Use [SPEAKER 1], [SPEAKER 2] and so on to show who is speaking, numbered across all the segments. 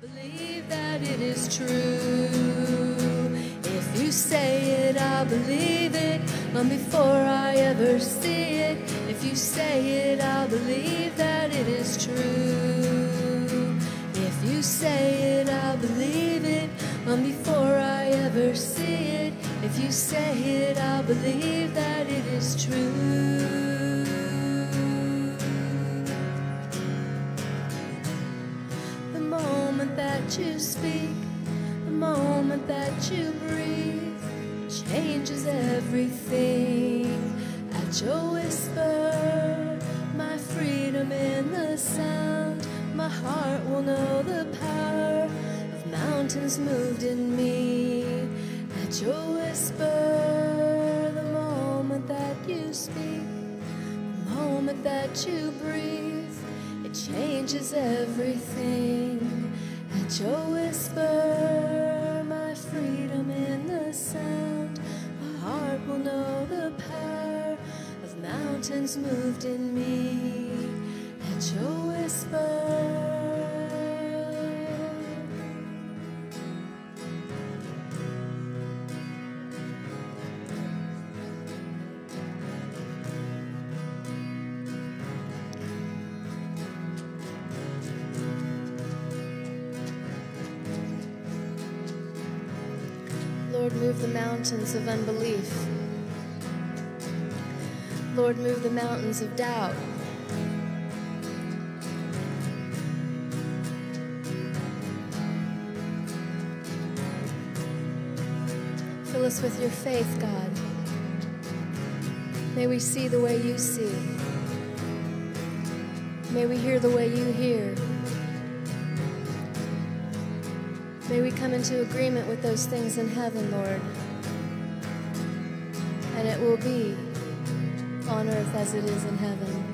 [SPEAKER 1] believe that it is true. If you say it, I'll believe it. Long before I ever see it. If you say it, I'll believe that it is true. If you say it, I'll believe it. Long before I ever see it. If you say it, I'll believe that it is true. That you speak, the moment that you breathe, changes everything. At your whisper, my freedom in the sound, my heart will know the power of mountains moved in me. At your whisper, the moment that you speak, the moment that you breathe, it changes everything. At your whisper, my freedom in the sound, my heart will know the power of mountains moved in me. At your whisper. Mountains of unbelief. Lord, move the mountains of doubt. Fill us with your faith, God. May we see the way you see. May we hear the way you hear. May we come into agreement with those things in heaven, Lord. And it will be on earth as it is in heaven.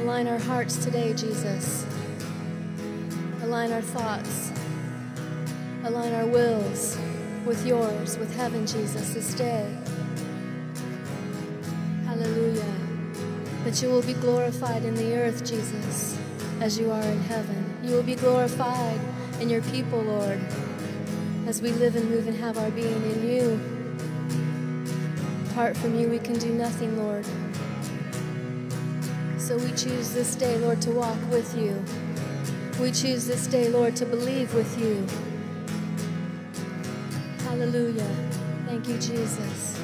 [SPEAKER 1] Align our hearts today, Jesus. Align our thoughts. Align our wills with yours, with heaven, Jesus, this day. Hallelujah. That you will be glorified in the earth, Jesus, as you are in heaven. You will be glorified in your people, Lord, as we live and move and have our being in you. Apart from you, we can do nothing, Lord. So we choose this day, Lord, to walk with you. We choose this day, Lord, to believe with you. Hallelujah. Thank you, Jesus.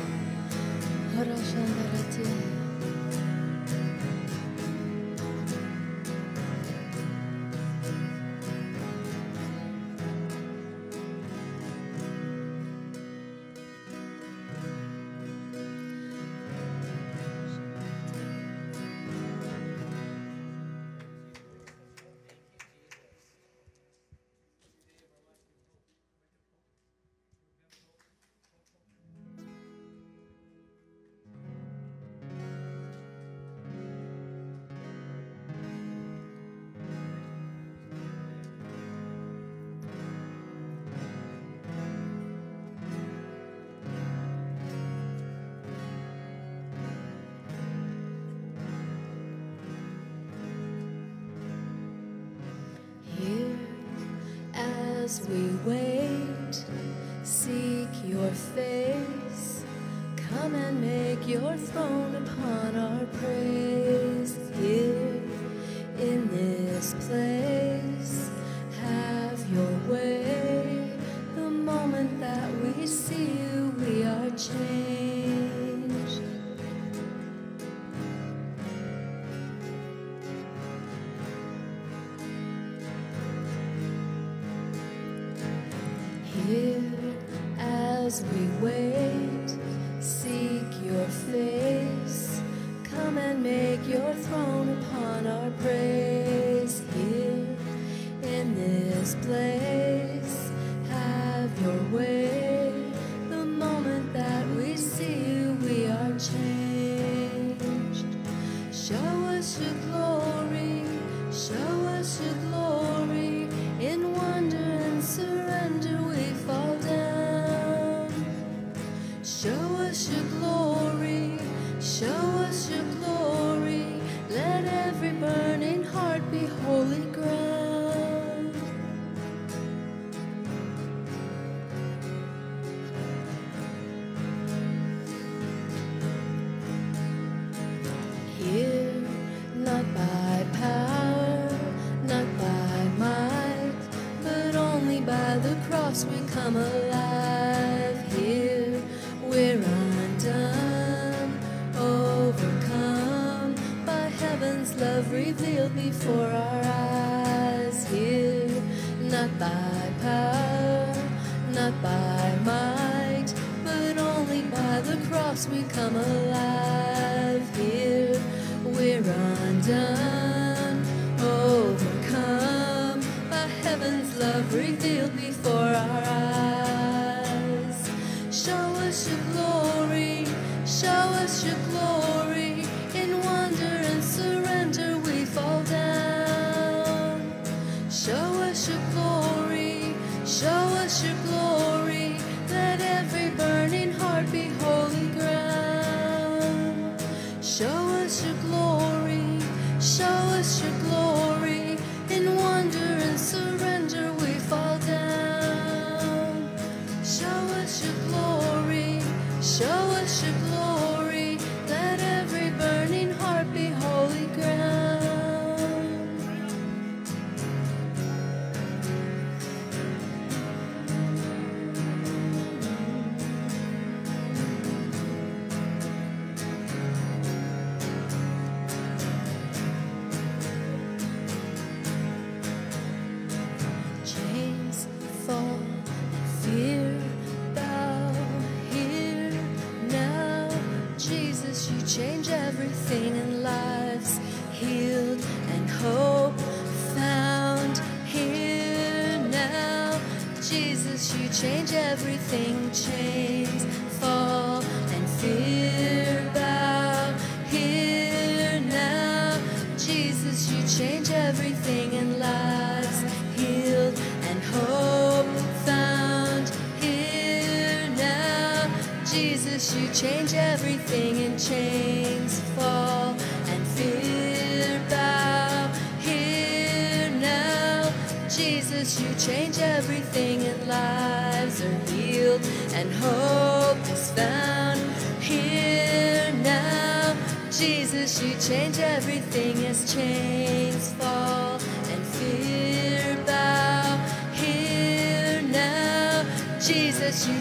[SPEAKER 1] Change everything chains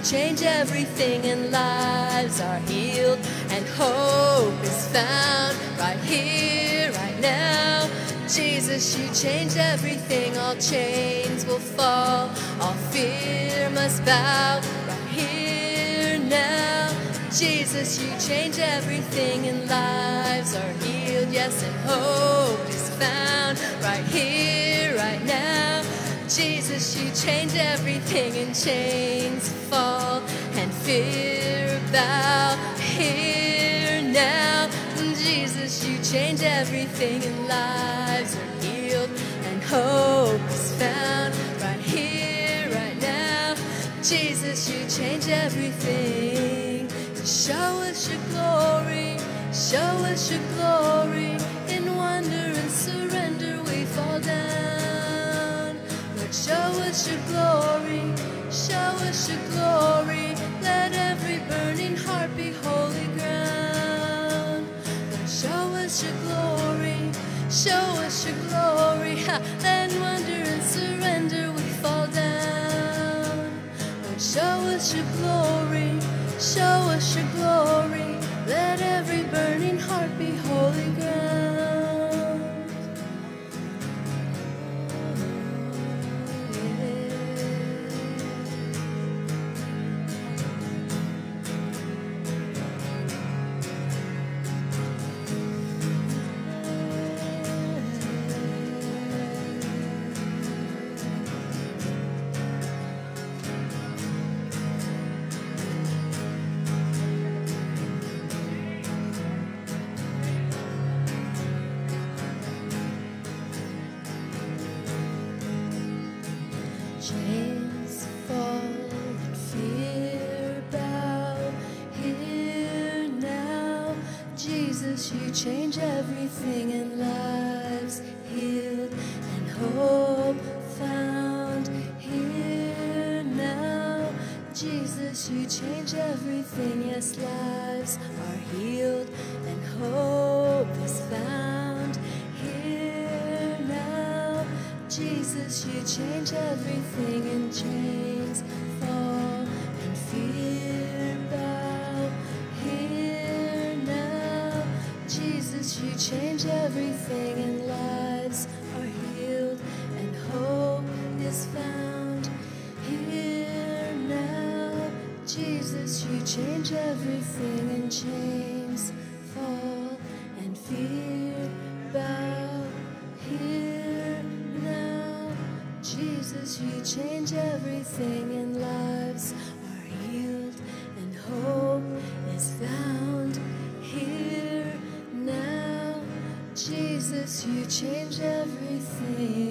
[SPEAKER 1] change everything and lives are healed and hope is found right here right now. Jesus you change everything. All chains will fall. All fear must bow right here now. Jesus you change everything and lives are healed. Yes and hope is found right here right now. Jesus, you change everything and chains fear bow here now. Jesus, you change everything and lives are healed and hope is found right here, right now. Jesus, you change everything. So show us your glory, show us your glory. In wonder and surrender, we fall down. Lord, show us your glory, show us your glory. Show us your glory. Then wonder and surrender, we fall down. Lord, show us your glory, show us your glory. Everything in lives healed and hope found here now. Jesus, you change everything. Yes, lives are healed and hope is found here now. Jesus, you change everything and chains change everything and lives are healed and hope is found here now. Jesus, you change everything and chains fall and fear bow here now. Jesus, you change everything and lives you change everything.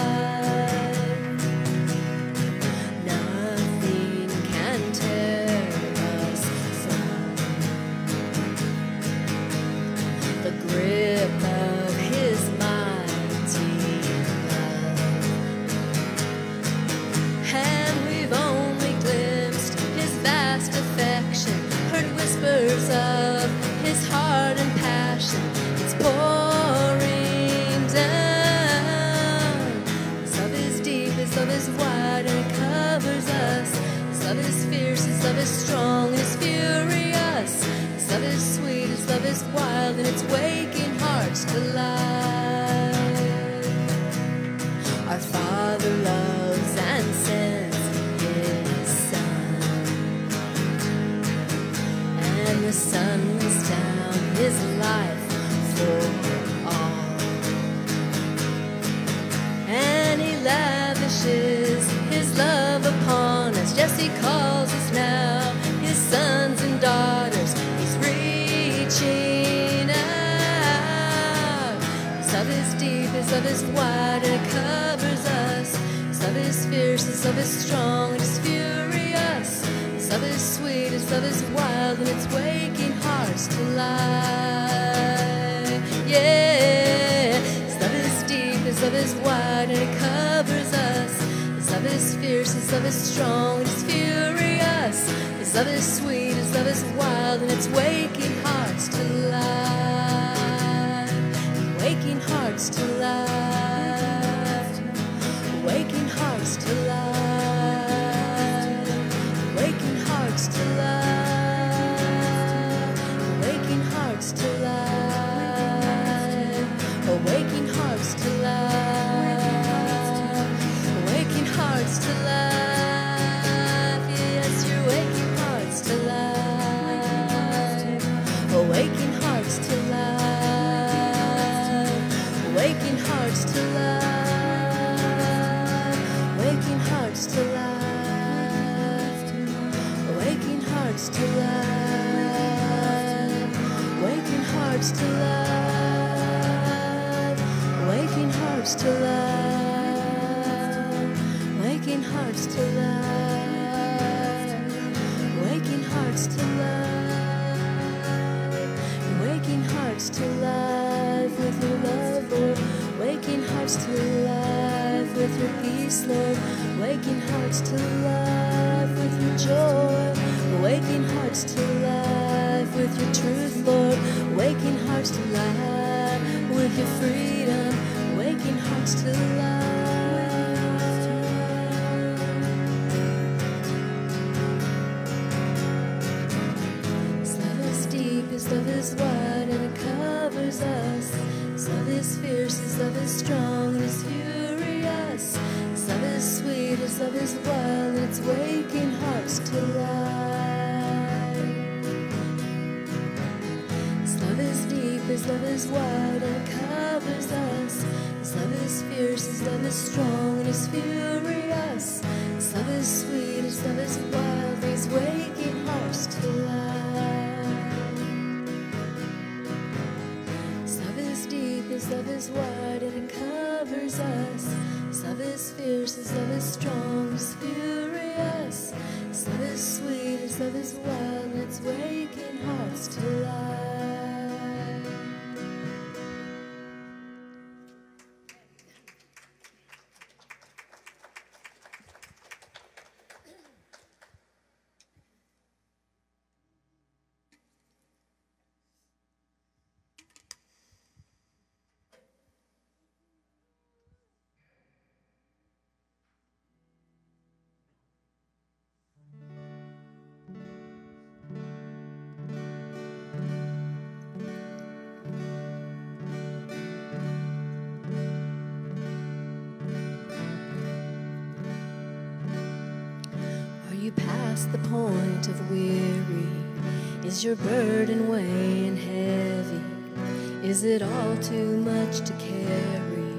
[SPEAKER 1] strong. wide it covers us. His love is fierce, his love is strong, it's furious. His love is sweet, his love is wild, and it's waking hearts to life. Yeah, his love is deep, his love is wide, and it covers us. His love is fierce, his love is strong, it's furious. His love is sweet, his love is wild, and it's waking hearts to life to love. grace, Lord. Waking hearts to life with your joy. Waking hearts to life with your truth, Lord. Waking hearts to life with your freedom. Waking hearts to life. of weary? Is your burden weighing heavy? Is it all too much to carry?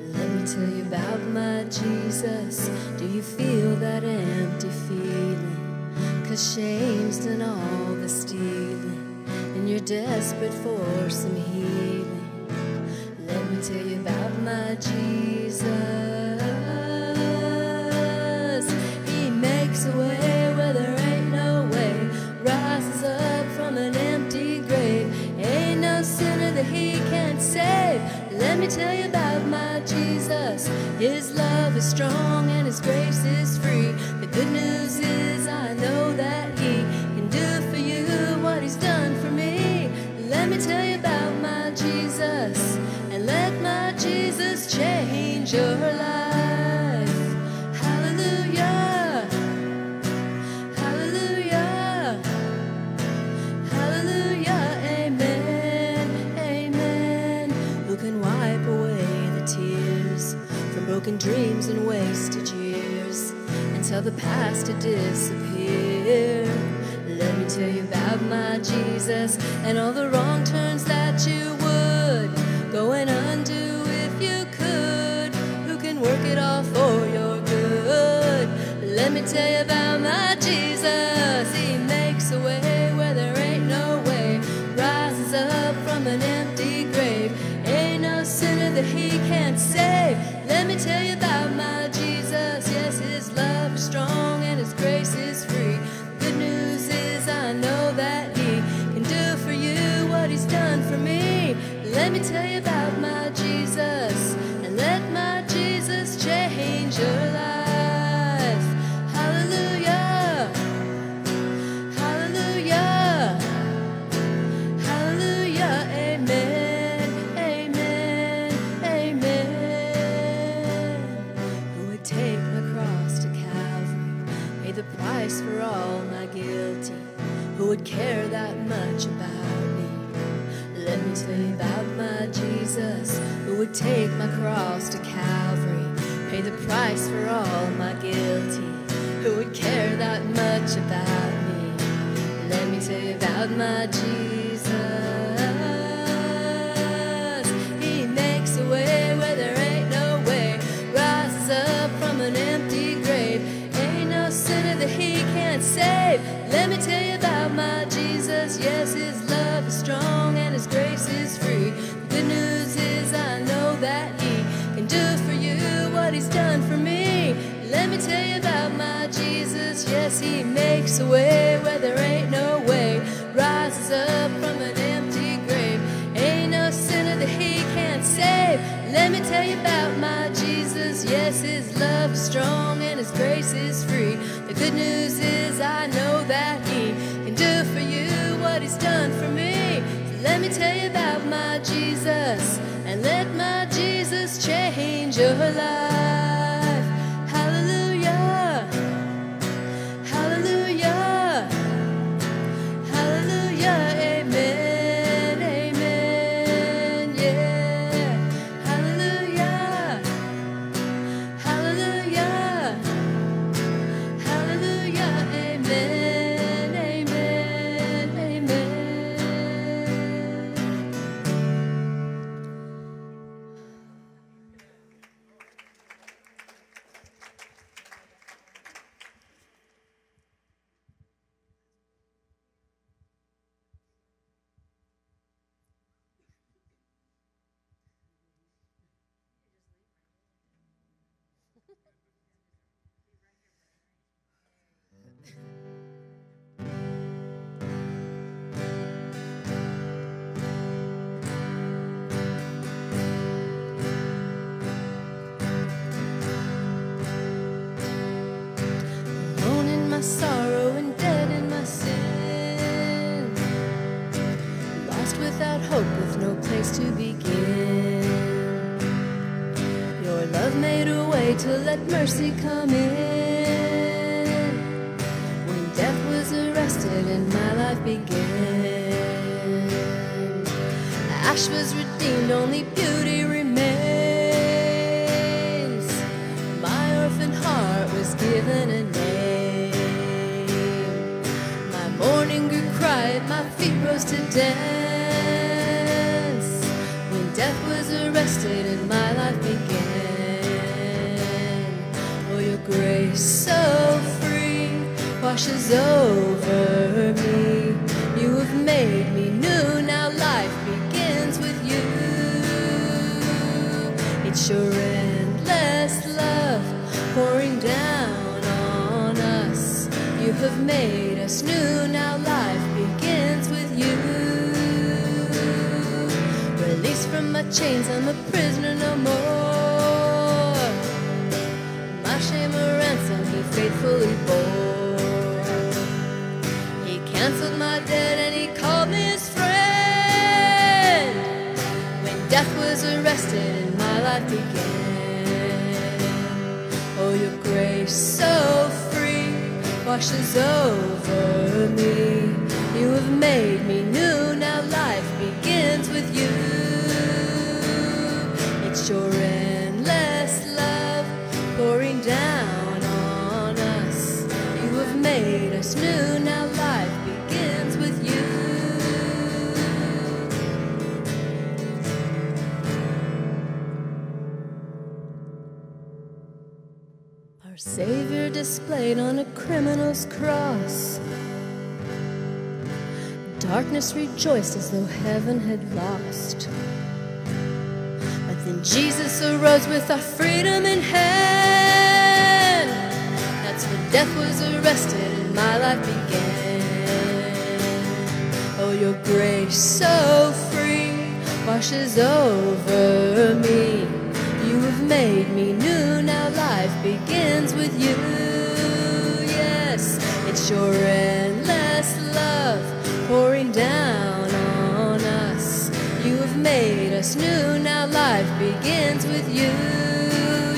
[SPEAKER 1] Let me tell you about my Jesus. Do you feel that empty feeling? Cause shame's done all the stealing, and you're desperate for some healing. Would care that much about me? Let me tell you about my Jesus, who would take my cross to Calvary, pay the price for all my guilty. Who would care that much about me? Let me tell you about my Jesus. Makes a way where there ain't no way. Rises up from an empty grave. Ain't no sinner that he can't save. Let me tell you about my Jesus. Yes, his love is strong and his grace is free. The good news is I know that he can do for you what he's done for me. So let me tell you about my Jesus and let my Jesus change your life. My debt and he called me his friend. When death was arrested and my life began. Oh, your grace so free washes over me. You have made me new, now life begins with you. It's your endless love pouring down on us. You have made us new, Savior displayed on a criminal's cross. Darkness rejoiced as though heaven had lost. But then Jesus arose with our freedom in hand. That's when death was arrested and my life began. Oh, your grace so free washes over me. You have made me new, begins with you. Yes, it's your endless love pouring down on us. You have made us new, now life begins with you.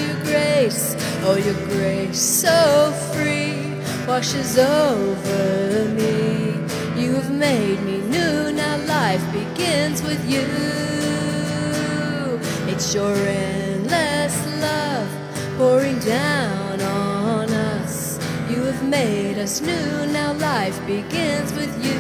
[SPEAKER 1] Your grace, oh, your grace so free washes over me. You have made me new, now life begins with you. It's your love pouring down on us. You have made us new, now life begins with you.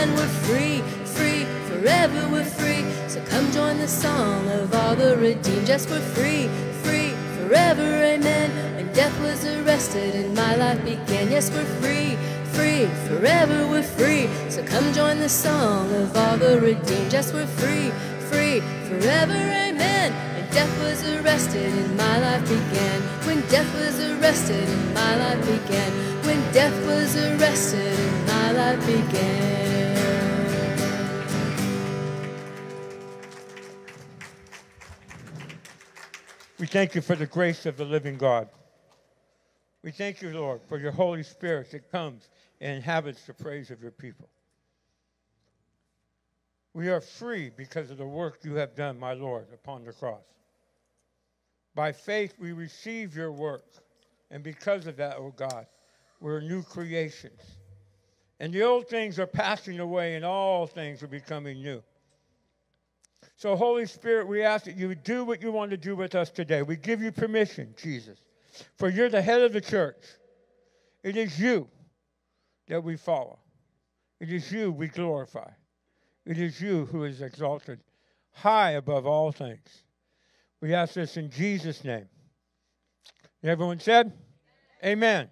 [SPEAKER 1] And we're free, free, forever we're free. So come join the song of all the redeemed. Just we're free, free, forever, amen. When death was arrested and my life began. Yes, we're free, free, forever we're free. So come join the song of all the redeemed. Yes, we're free, free, forever, amen. Death was arrested and my life began. When death was arrested and my life began. When death was arrested and my life began.
[SPEAKER 2] We thank you for the grace of the living God. We thank you, Lord, for your Holy Spirit that comes and inhabits the praise of your people. We are free because of the work you have done, my Lord, upon the cross. By faith, we receive your work. And because of that, O oh God, we're new creations. And the old things are passing away, and all things are becoming new. So, Holy Spirit, we ask that you do what you want to do with us today. We give you permission, Jesus, for you're the head of the church. It is you that we follow, it is you we glorify. It is you who is exalted high above all things. We ask this in Jesus' name. Everyone said, Amen.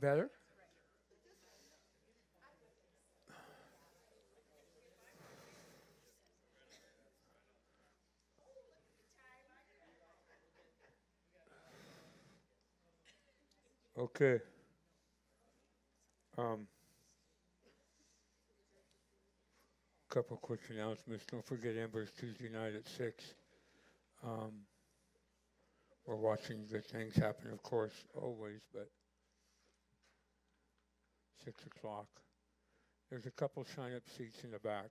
[SPEAKER 2] Better? Okay. Um, couple quick announcements. Don't forget Embers Tuesday night at 6. Um, we're watching good things happen, of course, always, but 6 o'clock. There's a couple sign up seats in the back.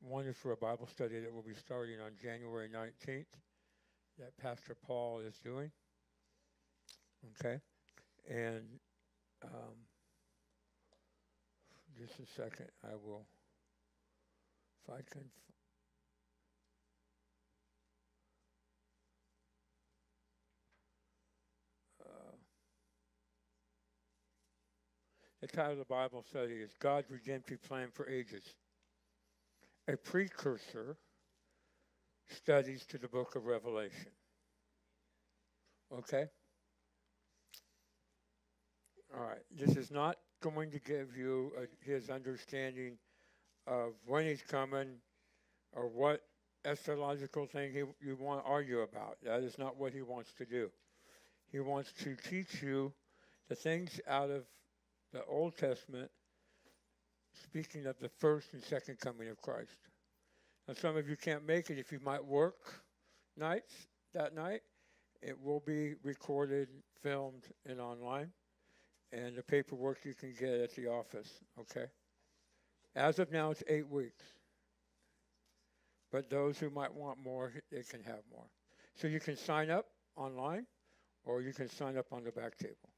[SPEAKER 2] One is for a Bible study that will be starting on January 19th that Pastor Paul is doing. Okay? And um, just a second, I will, if I can. The title of the Bible study is God's Redemptive Plan for Ages, a precursor studies to the book of Revelation. Okay? All right. This is not going to give you a, his understanding of when he's coming or what astrological thing he, you want to argue about. That is not what he wants to do. He wants to teach you the things out of the Old Testament, speaking of the first and second coming of Christ. Now, some of you can't make it if you might work nights that night. It will be recorded, filmed, and online. And the paperwork you can get at the office, okay? As of now, it's eight weeks. But those who might want more, they can have more. So you can sign up online or you can sign up on the back table.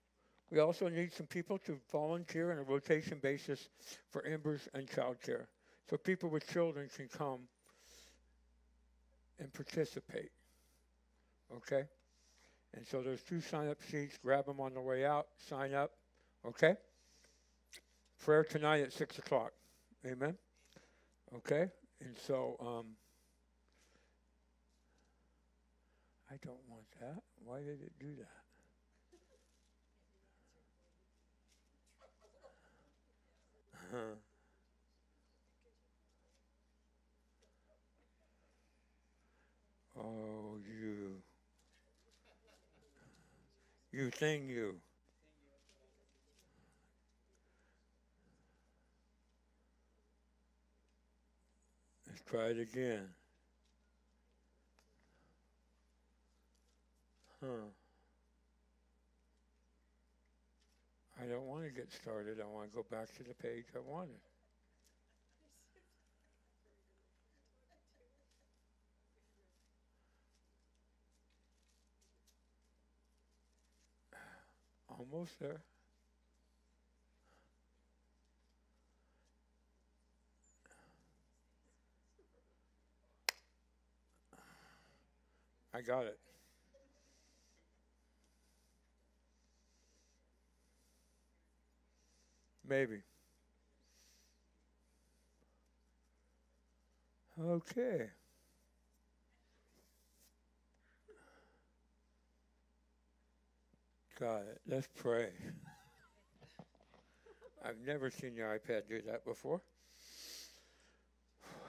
[SPEAKER 2] We also need some people to volunteer on a rotation basis for Embers and childcare. So people with children can come and participate. Okay? And so there's two sign up sheets. Grab them on the way out. Sign up. Okay? Prayer tonight at 6 o'clock. Amen? Okay? And so, um, I don't want that. Why did it do that? Uh-huh. Oh, you. You thing, you. Let's try it again. Huh. I don't want to get started. I want to go back to the page I wanted. Almost there. I got it. Maybe. Okay. Got it. Let's pray. I've never seen your iPad do that before.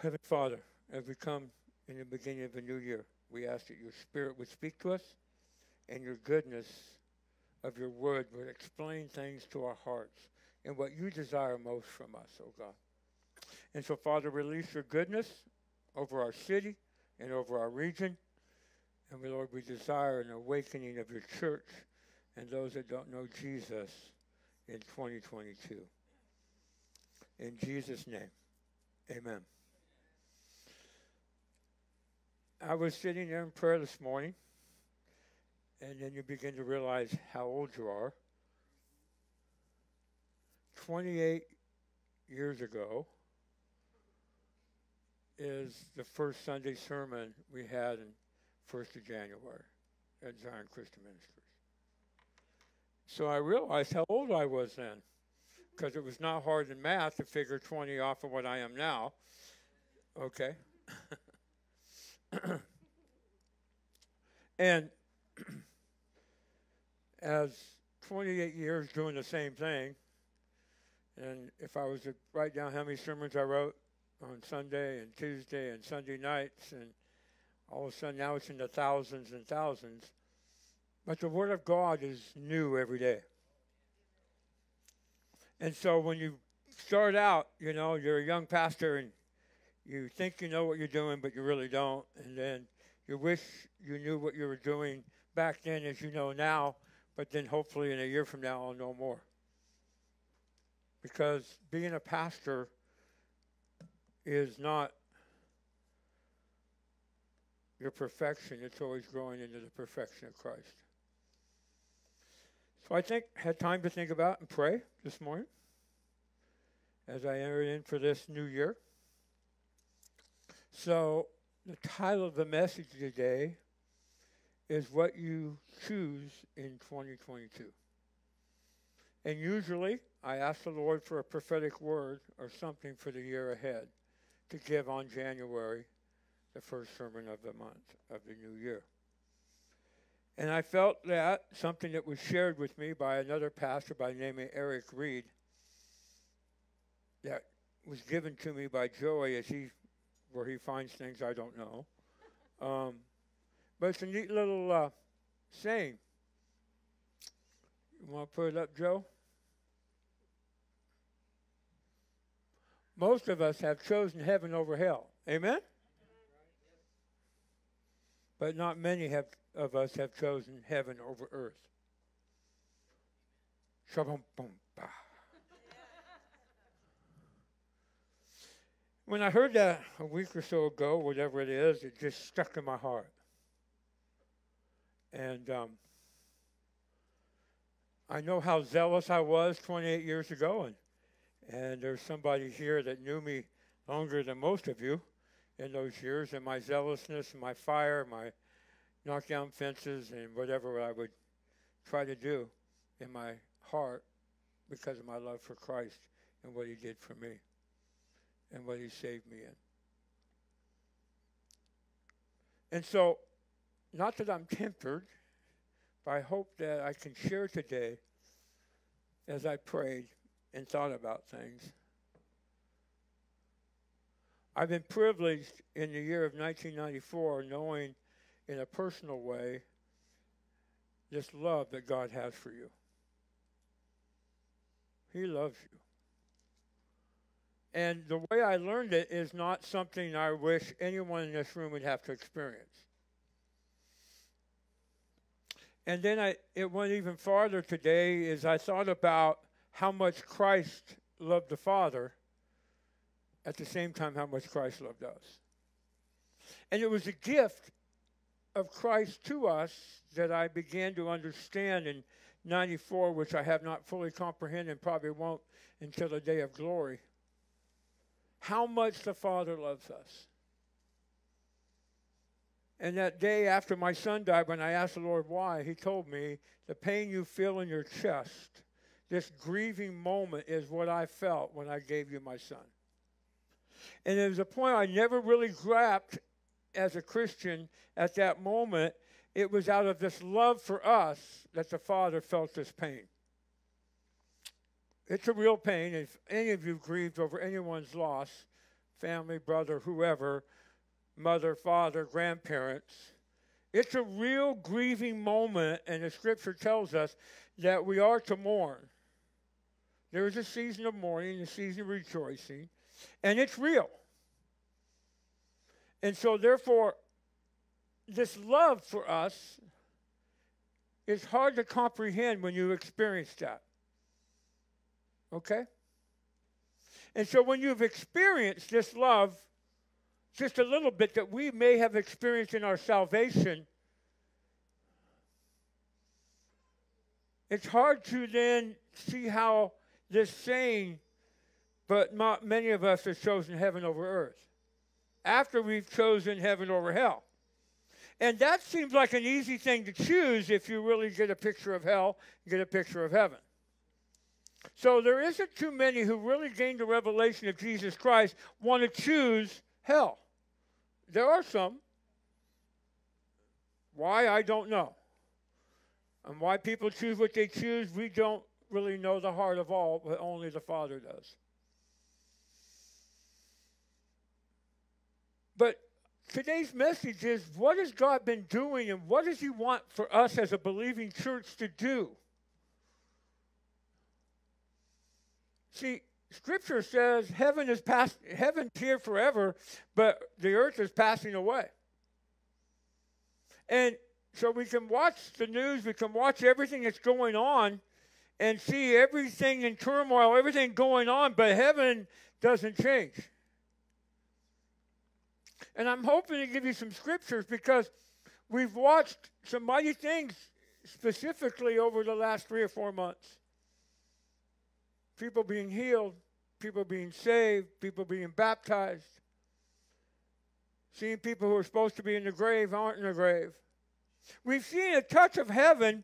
[SPEAKER 2] Heavenly Father, as we come in the beginning of a new year, we ask that your Spirit would speak to us and your goodness of your word would explain things to our hearts and what you desire most from us, oh God. And so, Father, release your goodness over our city and over our region. And we, Lord, we desire an awakening of your church and those that don't know Jesus in 2022. In Jesus' name, amen. I was sitting there in prayer this morning, and then you begin to realize how old you are. 28 years ago is the first Sunday sermon we had in 1st of January at Zion Christian Ministries. So I realized how old I was then, because it was not hard in math to figure 20 off of what I am now. Okay. and as 28 years doing the same thing, and if I was to write down how many sermons I wrote on Sunday and Tuesday and Sunday nights, and all of a sudden now it's in the thousands and thousands. But the Word of God is new every day. And so when you start out, you know, you're a young pastor and you think you know what you're doing, but you really don't. And then you wish you knew what you were doing back then as you know now, but then hopefully in a year from now I'll know more because being a pastor is not your perfection, it's always growing into the perfection of Christ. So I think had time to think about and pray this morning as I enter in for this new year. So the title of the message today is what you choose in 2022. And usually I asked the Lord for a prophetic word or something for the year ahead to give on January, the first sermon of the month of the new year. And I felt that something that was shared with me by another pastor by the name of Eric Reed that was given to me by Joey as he where he finds things I don't know. Um, but it's a neat little uh, saying. You want to put it up, Joe? Most of us have chosen heaven over hell. Amen? But not many have, of us have chosen heaven over earth. Shabam bum ba. When I heard that a week or so ago, whatever it is, it just stuck in my heart. And um, I know how zealous I was 28 years ago, and and there's somebody here that knew me longer than most of you in those years, and my zealousness, and my fire, my knock down fences, and whatever I would try to do in my heart because of my love for Christ and what He did for me and what He saved me in. And so, not that I'm tempered, but I hope that I can share today as I prayed and thought about things. I've been privileged in the year of 1994 knowing in a personal way this love that God has for you. He loves you. And the way I learned it is not something I wish anyone in this room would have to experience. And then I, it went even farther today as I thought about how much Christ loved the Father, at the same time, how much Christ loved us. And it was a gift of Christ to us that I began to understand in 94, which I have not fully comprehended and probably won't until the day of glory. How much the Father loves us. And that day after my son died, when I asked the Lord why, he told me the pain you feel in your chest this grieving moment is what I felt when I gave you my son. And it was a point I never really grasped as a Christian at that moment. It was out of this love for us that the Father felt this pain. It's a real pain. If any of you grieved over anyone's loss, family, brother, whoever, mother, father, grandparents, it's a real grieving moment, and the scripture tells us that we are to mourn. There is a season of mourning, a season of rejoicing, and it's real. And so, therefore, this love for us is hard to comprehend when you experience that. Okay? And so, when you've experienced this love, just a little bit that we may have experienced in our salvation, it's hard to then see how this saying, but not many of us have chosen heaven over earth after we've chosen heaven over hell. And that seems like an easy thing to choose if you really get a picture of hell, get a picture of heaven. So there isn't too many who really gained the revelation of Jesus Christ want to choose hell. There are some. Why, I don't know. And why people choose what they choose, we don't really know the heart of all, but only the Father does. But today's message is what has God been doing and what does He want for us as a believing church to do? See, Scripture says heaven is past, heaven's here forever, but the earth is passing away. And so we can watch the news, we can watch everything that's going on, and see everything in turmoil, everything going on, but heaven doesn't change. And I'm hoping to give you some scriptures because we've watched some mighty things specifically over the last three or four months. People being healed, people being saved, people being baptized, seeing people who are supposed to be in the grave aren't in the grave. We've seen a touch of heaven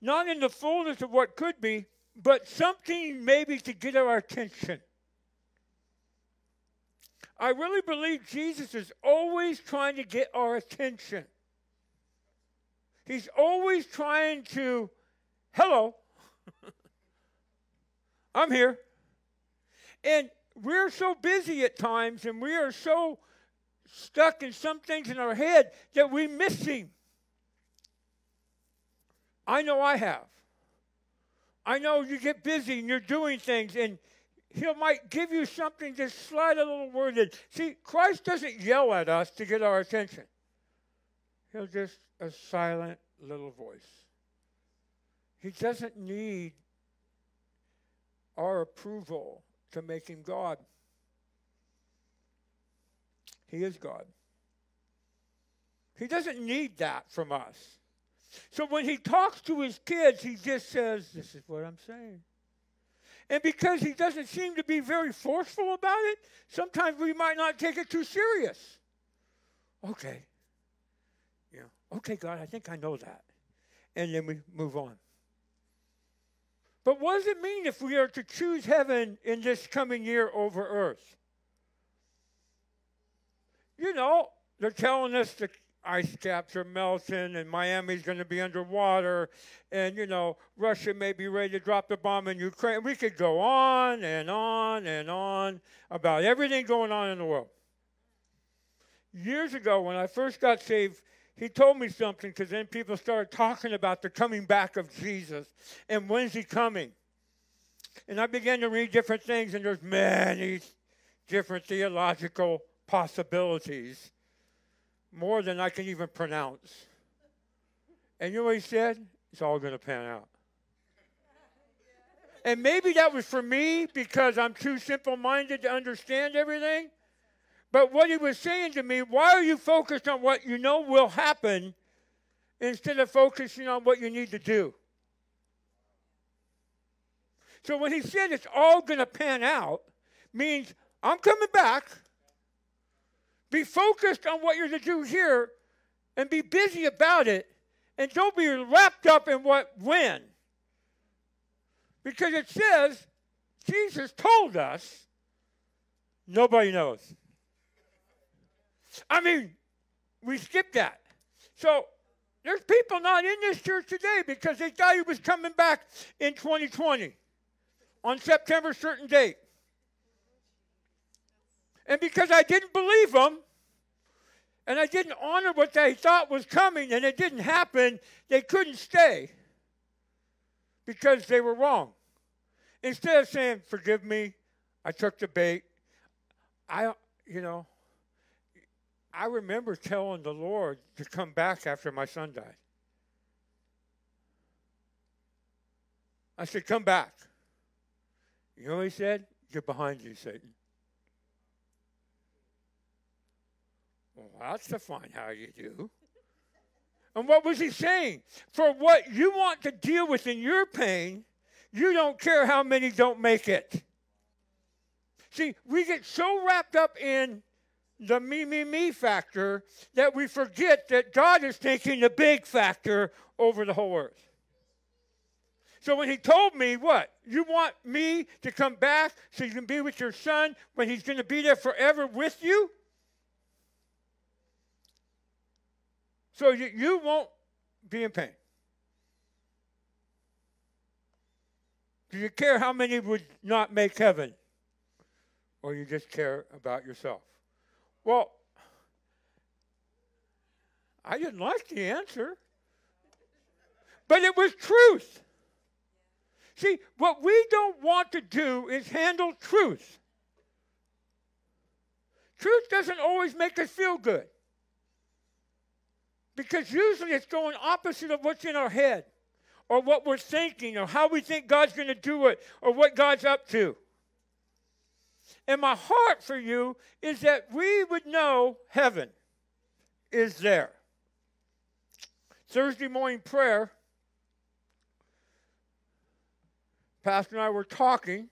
[SPEAKER 2] not in the fullness of what could be, but something maybe to get our attention. I really believe Jesus is always trying to get our attention. He's always trying to, hello, I'm here. And we're so busy at times and we are so stuck in some things in our head that we miss Him. I know I have. I know you get busy and you're doing things and he might give you something, just slide a little word in. See, Christ doesn't yell at us to get our attention. He'll just a silent little voice. He doesn't need our approval to make him God. He is God. He doesn't need that from us. So when he talks to his kids, he just says, This is what I'm saying. And because he doesn't seem to be very forceful about it, sometimes we might not take it too serious. Okay. Yeah. Okay, God, I think I know that. And then we move on. But what does it mean if we are to choose heaven in this coming year over earth? You know, they're telling us the ice caps are melting and Miami's going to be underwater and, you know, Russia may be ready to drop the bomb in Ukraine. We could go on and on and on about everything going on in the world. Years ago, when I first got saved, he told me something because then people started talking about the coming back of Jesus and when's he coming. And I began to read different things, and there's many different theological possibilities, more than I can even pronounce. And you know what he said? It's all going to pan out. And maybe that was for me because I'm too simple minded to understand everything. But what he was saying to me, why are you focused on what you know will happen instead of focusing on what you need to do? So when he said it's all going to pan out, means I'm coming back. Be focused on what you're to do here and be busy about it and don't be wrapped up in what when. Because it says, Jesus told us, nobody knows. I mean, we skipped that. So there's people not in this church today because they thought he was coming back in 2020 on September certain date. And because I didn't believe them, and I didn't honor what they thought was coming, and it didn't happen, they couldn't stay because they were wrong. Instead of saying, Forgive me, I took the bait, I, you know, I remember telling the Lord to come back after my son died. I said, Come back. You know what he said? Get behind you, Satan. Well, that's fine how you do. And what was he saying? For what you want to deal with in your pain, you don't care how many don't make it. See, we get so wrapped up in the me, me, me factor that we forget that God is taking the big factor over the whole earth. So when he told me, what? You want me to come back so you can be with your son when he's going to be there forever with you? So you, you won't be in pain. Do you care how many would not make heaven? Or you just care about yourself? Well, I didn't like the answer, but it was truth. See, what we don't want to do is handle truth. Truth doesn't always make us feel good. Because usually it's going opposite of what's in our head, or what we're thinking, or how we think God's going to do it, or what God's up to. And my heart for you is that we would know heaven is there. Thursday morning prayer, Pastor and I were talking.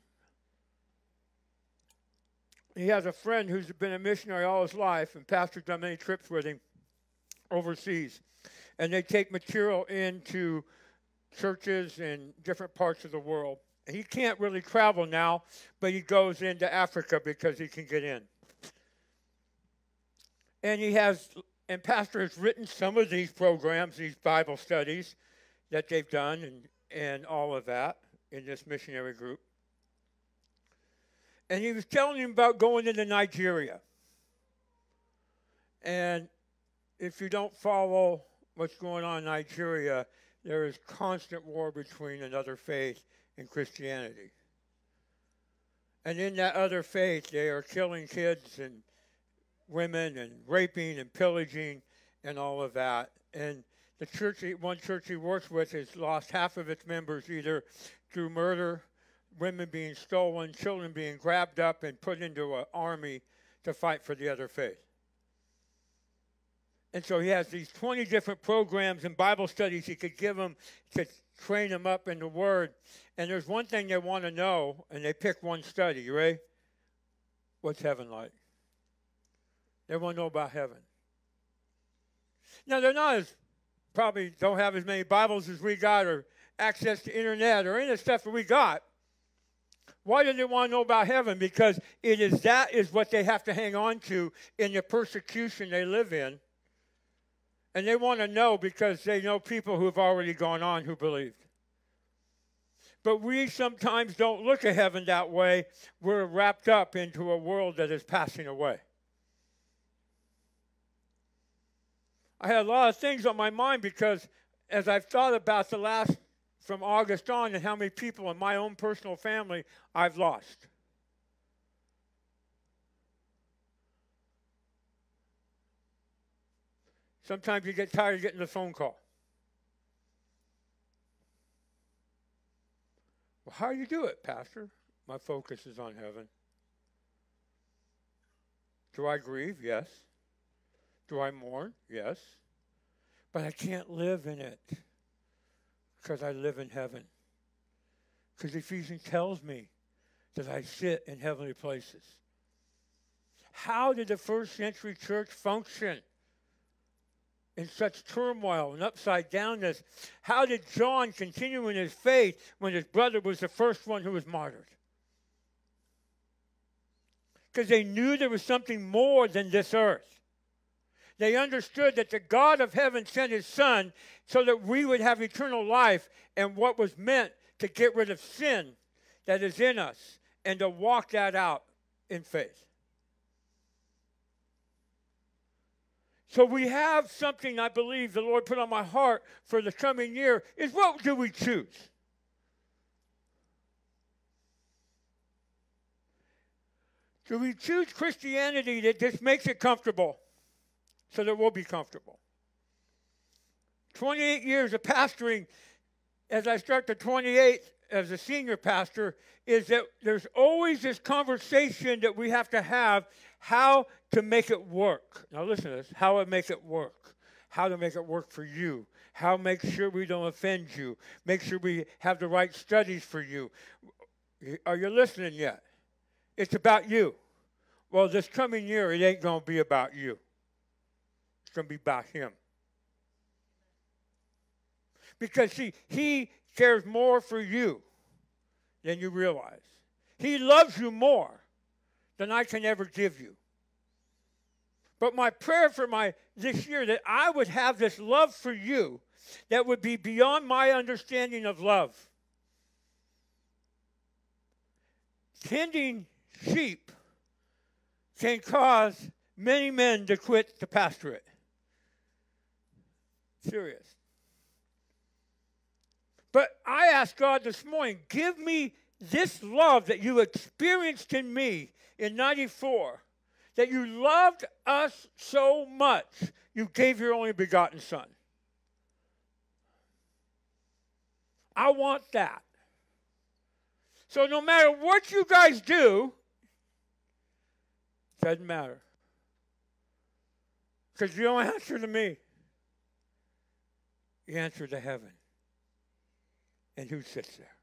[SPEAKER 2] He has a friend who's been a missionary all his life, and Pastor's done many trips with him overseas. And they take material into churches in different parts of the world. he can't really travel now, but he goes into Africa because he can get in. And he has, and Pastor has written some of these programs, these Bible studies that they've done, and, and all of that in this missionary group. And he was telling him about going into Nigeria. And if you don't follow what's going on in Nigeria, there is constant war between another faith and Christianity. And in that other faith, they are killing kids and women and raping and pillaging and all of that. And the church, one church he works with, has lost half of its members either through murder, women being stolen, children being grabbed up and put into an army to fight for the other faith. And so he has these 20 different programs and Bible studies he could give them to train them up in the Word. And there's one thing they want to know, and they pick one study. You ready? What's heaven like? They want to know about heaven. Now, they're not as, probably don't have as many Bibles as we got or access to internet or any of the stuff that we got. Why do they want to know about heaven? Because it is that is what they have to hang on to in the persecution they live in and they want to know because they know people who have already gone on who believed. But we sometimes don't look at heaven that way. We're wrapped up into a world that is passing away. I had a lot of things on my mind because as I've thought about the last from August on and how many people in my own personal family I've lost. Sometimes you get tired of getting the phone call. Well, how do you do it, Pastor? My focus is on heaven. Do I grieve? Yes. Do I mourn? Yes. But I can't live in it because I live in heaven. Because Ephesians tells me that I sit in heavenly places. How did the first century church function? In such turmoil and upside downness? How did John continue in his faith when his brother was the first one who was martyred? Because they knew there was something more than this earth. They understood that the God of heaven sent his son so that we would have eternal life and what was meant to get rid of sin that is in us and to walk that out in faith. So we have something I believe the Lord put on my heart for the coming year is what do we choose? Do we choose Christianity that just makes it comfortable so that we'll be comfortable? 28 years of pastoring, as I start the 28th as a senior pastor, is that there's always this conversation that we have to have how to make it work. Now, listen to this how to make it work, how to make it work for you, how to make sure we don't offend you, make sure we have the right studies for you. Are you listening yet? It's about you. Well, this coming year, it ain't going to be about you, it's going to be about Him. Because, see, He cares more for you than you realize. He loves you more than I can ever give you. But my prayer for my this year that I would have this love for you that would be beyond my understanding of love. Tending sheep can cause many men to quit the pastorate. Serious. But I asked God this morning, give me this love that you experienced in me in 94 that you loved us so much, you gave your only begotten Son. I want that. So no matter what you guys do, doesn't matter. Because you don't answer to me. You answer to heaven. And who sits there?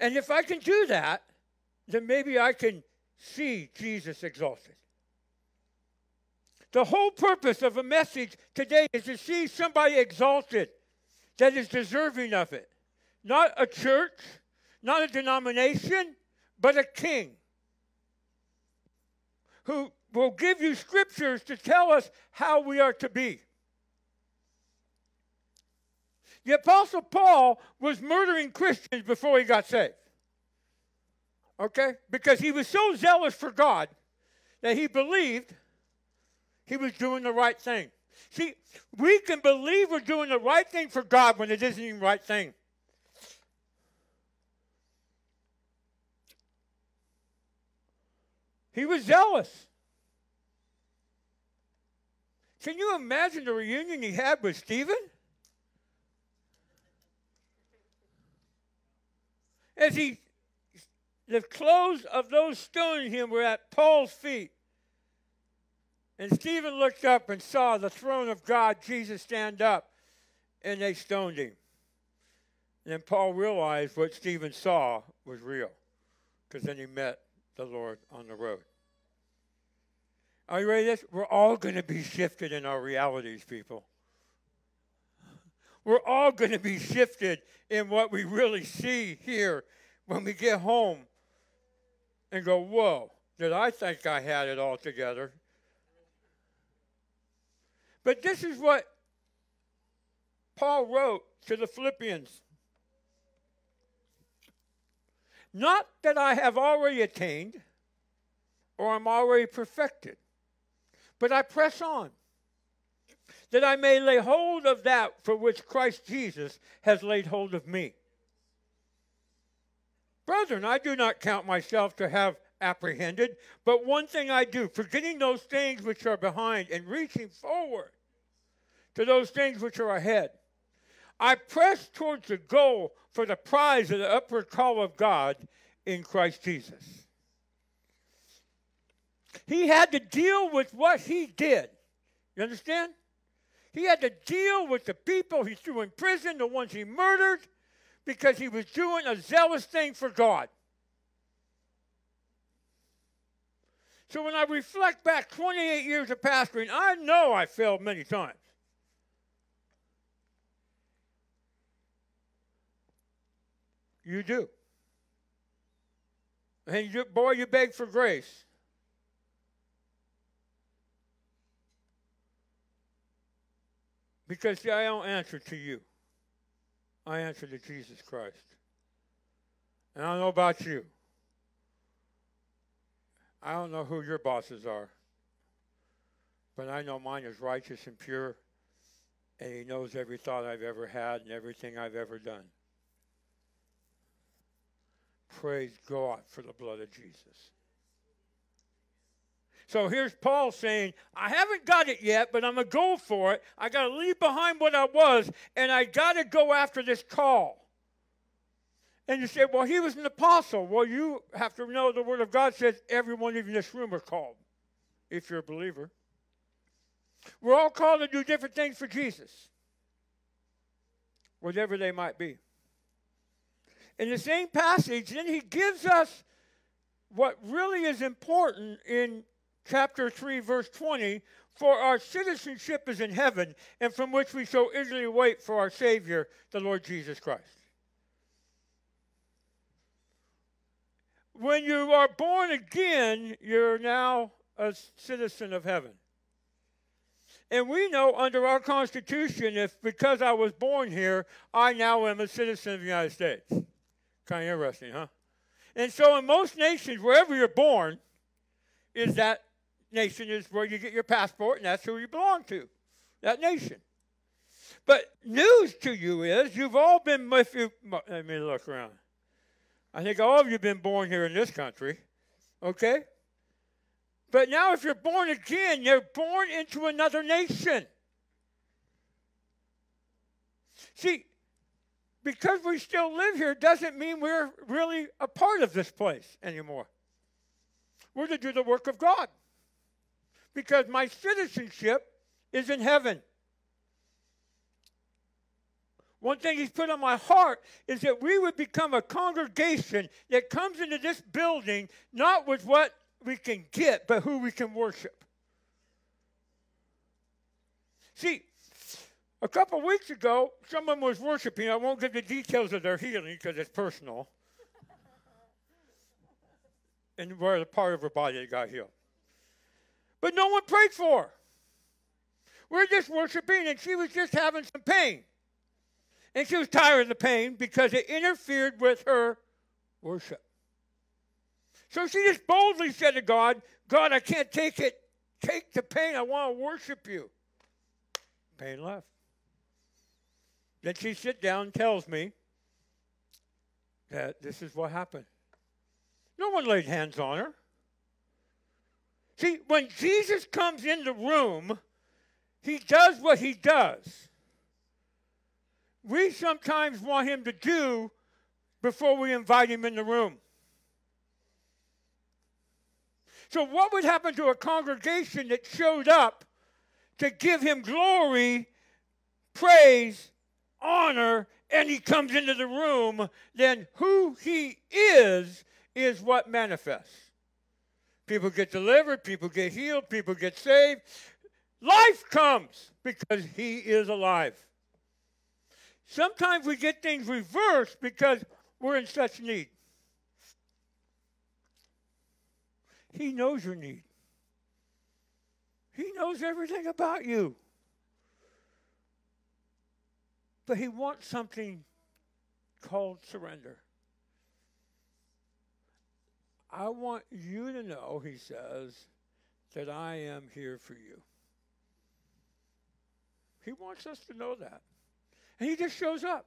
[SPEAKER 2] And if I can do that, then maybe I can see Jesus exalted. The whole purpose of a message today is to see somebody exalted that is deserving of it. Not a church, not a denomination, but a king who will give you scriptures to tell us how we are to be. The Apostle Paul was murdering Christians before he got saved. Okay? Because he was so zealous for God that he believed he was doing the right thing. See, we can believe we're doing the right thing for God when it isn't even the right thing. He was zealous. Can you imagine the reunion he had with Stephen? As he, the clothes of those stoning him were at Paul's feet. And Stephen looked up and saw the throne of God, Jesus stand up, and they stoned him. And then Paul realized what Stephen saw was real, because then he met the Lord on the road. Are you ready? This we're all going to be shifted in our realities, people. We're all going to be shifted in what we really see here when we get home and go, "Whoa! Did I think I had it all together?" But this is what Paul wrote to the Philippians. Not that I have already attained or am already perfected, but I press on, that I may lay hold of that for which Christ Jesus has laid hold of me. Brethren, I do not count myself to have apprehended, but one thing I do, forgetting those things which are behind and reaching forward to those things which are ahead. I press towards the goal for the prize of the upward call of God in Christ Jesus. He had to deal with what he did. You understand? He had to deal with the people he threw in prison, the ones he murdered, because he was doing a zealous thing for God. So when I reflect back 28 years of pastoring, I know I failed many times. You do. And you, boy, you beg for grace. Because, see, I don't answer to you. I answer to Jesus Christ. And I don't know about you. I don't know who your bosses are. But I know mine is righteous and pure. And he knows every thought I've ever had and everything I've ever done. Praise God for the blood of Jesus. So here's Paul saying, I haven't got it yet, but I'm going to go for it. I got to leave behind what I was, and I got to go after this call. And you say, well, he was an apostle. Well, you have to know the Word of God says everyone in this room are called, if you're a believer. We're all called to do different things for Jesus, whatever they might be. In the same passage, then he gives us what really is important in chapter 3, verse 20 For our citizenship is in heaven, and from which we so eagerly wait for our Savior, the Lord Jesus Christ. When you are born again, you're now a citizen of heaven. And we know under our Constitution, if because I was born here, I now am a citizen of the United States. Kind of interesting, huh? And so in most nations, wherever you're born, is that nation is where you get your passport, and that's who you belong to, that nation. But news to you is you've all been, if you, let me look around. I think all of you have been born here in this country, okay? But now, if you're born again, you're born into another nation. See, because we still live here doesn't mean we're really a part of this place anymore. We're to do the work of God because my citizenship is in heaven. One thing he's put on my heart is that we would become a congregation that comes into this building not with what we can get, but who we can worship. See, A couple weeks ago, someone was worshiping. I won't give the details of their healing because it's personal. and where the part of her body that got healed. But no one prayed for her. We're just worshiping, and she was just having some pain. And she was tired of the pain because it interfered with her worship. So she just boldly said to God, God, I can't take it. Take the pain. I want to worship you. Pain left. Then she sits down and tells me that this is what happened. No one laid hands on her. See, when Jesus comes in the room, he does what he does. We sometimes want him to do before we invite him in the room. So, what would happen to a congregation that showed up to give him glory, praise, honor, and he comes into the room? Then who he is is what manifests. People get delivered, people get healed, people get saved. Life comes because he is alive. Sometimes we get things reversed because we're in such need. He knows your need. He knows everything about you. But he wants something called surrender. I want you to know, he says, that I am here for you. He wants us to know that. And he just shows up.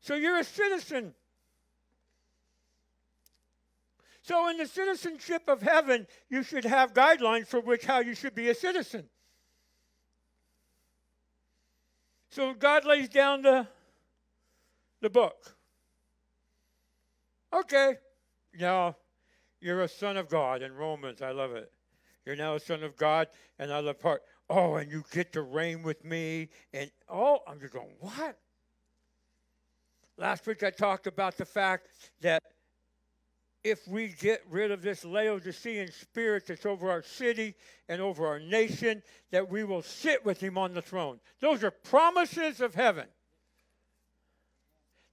[SPEAKER 2] So you're a citizen so, in the citizenship of heaven, you should have guidelines for which how you should be a citizen. So, God lays down the, the book. Okay, now you're a son of God in Romans. I love it. You're now a son of God, and I love part. Oh, and you get to reign with me, and oh, I'm just going, what? Last week I talked about the fact that if we get rid of this Laodicean spirit that's over our city and over our nation, that we will sit with him on the throne. Those are promises of heaven.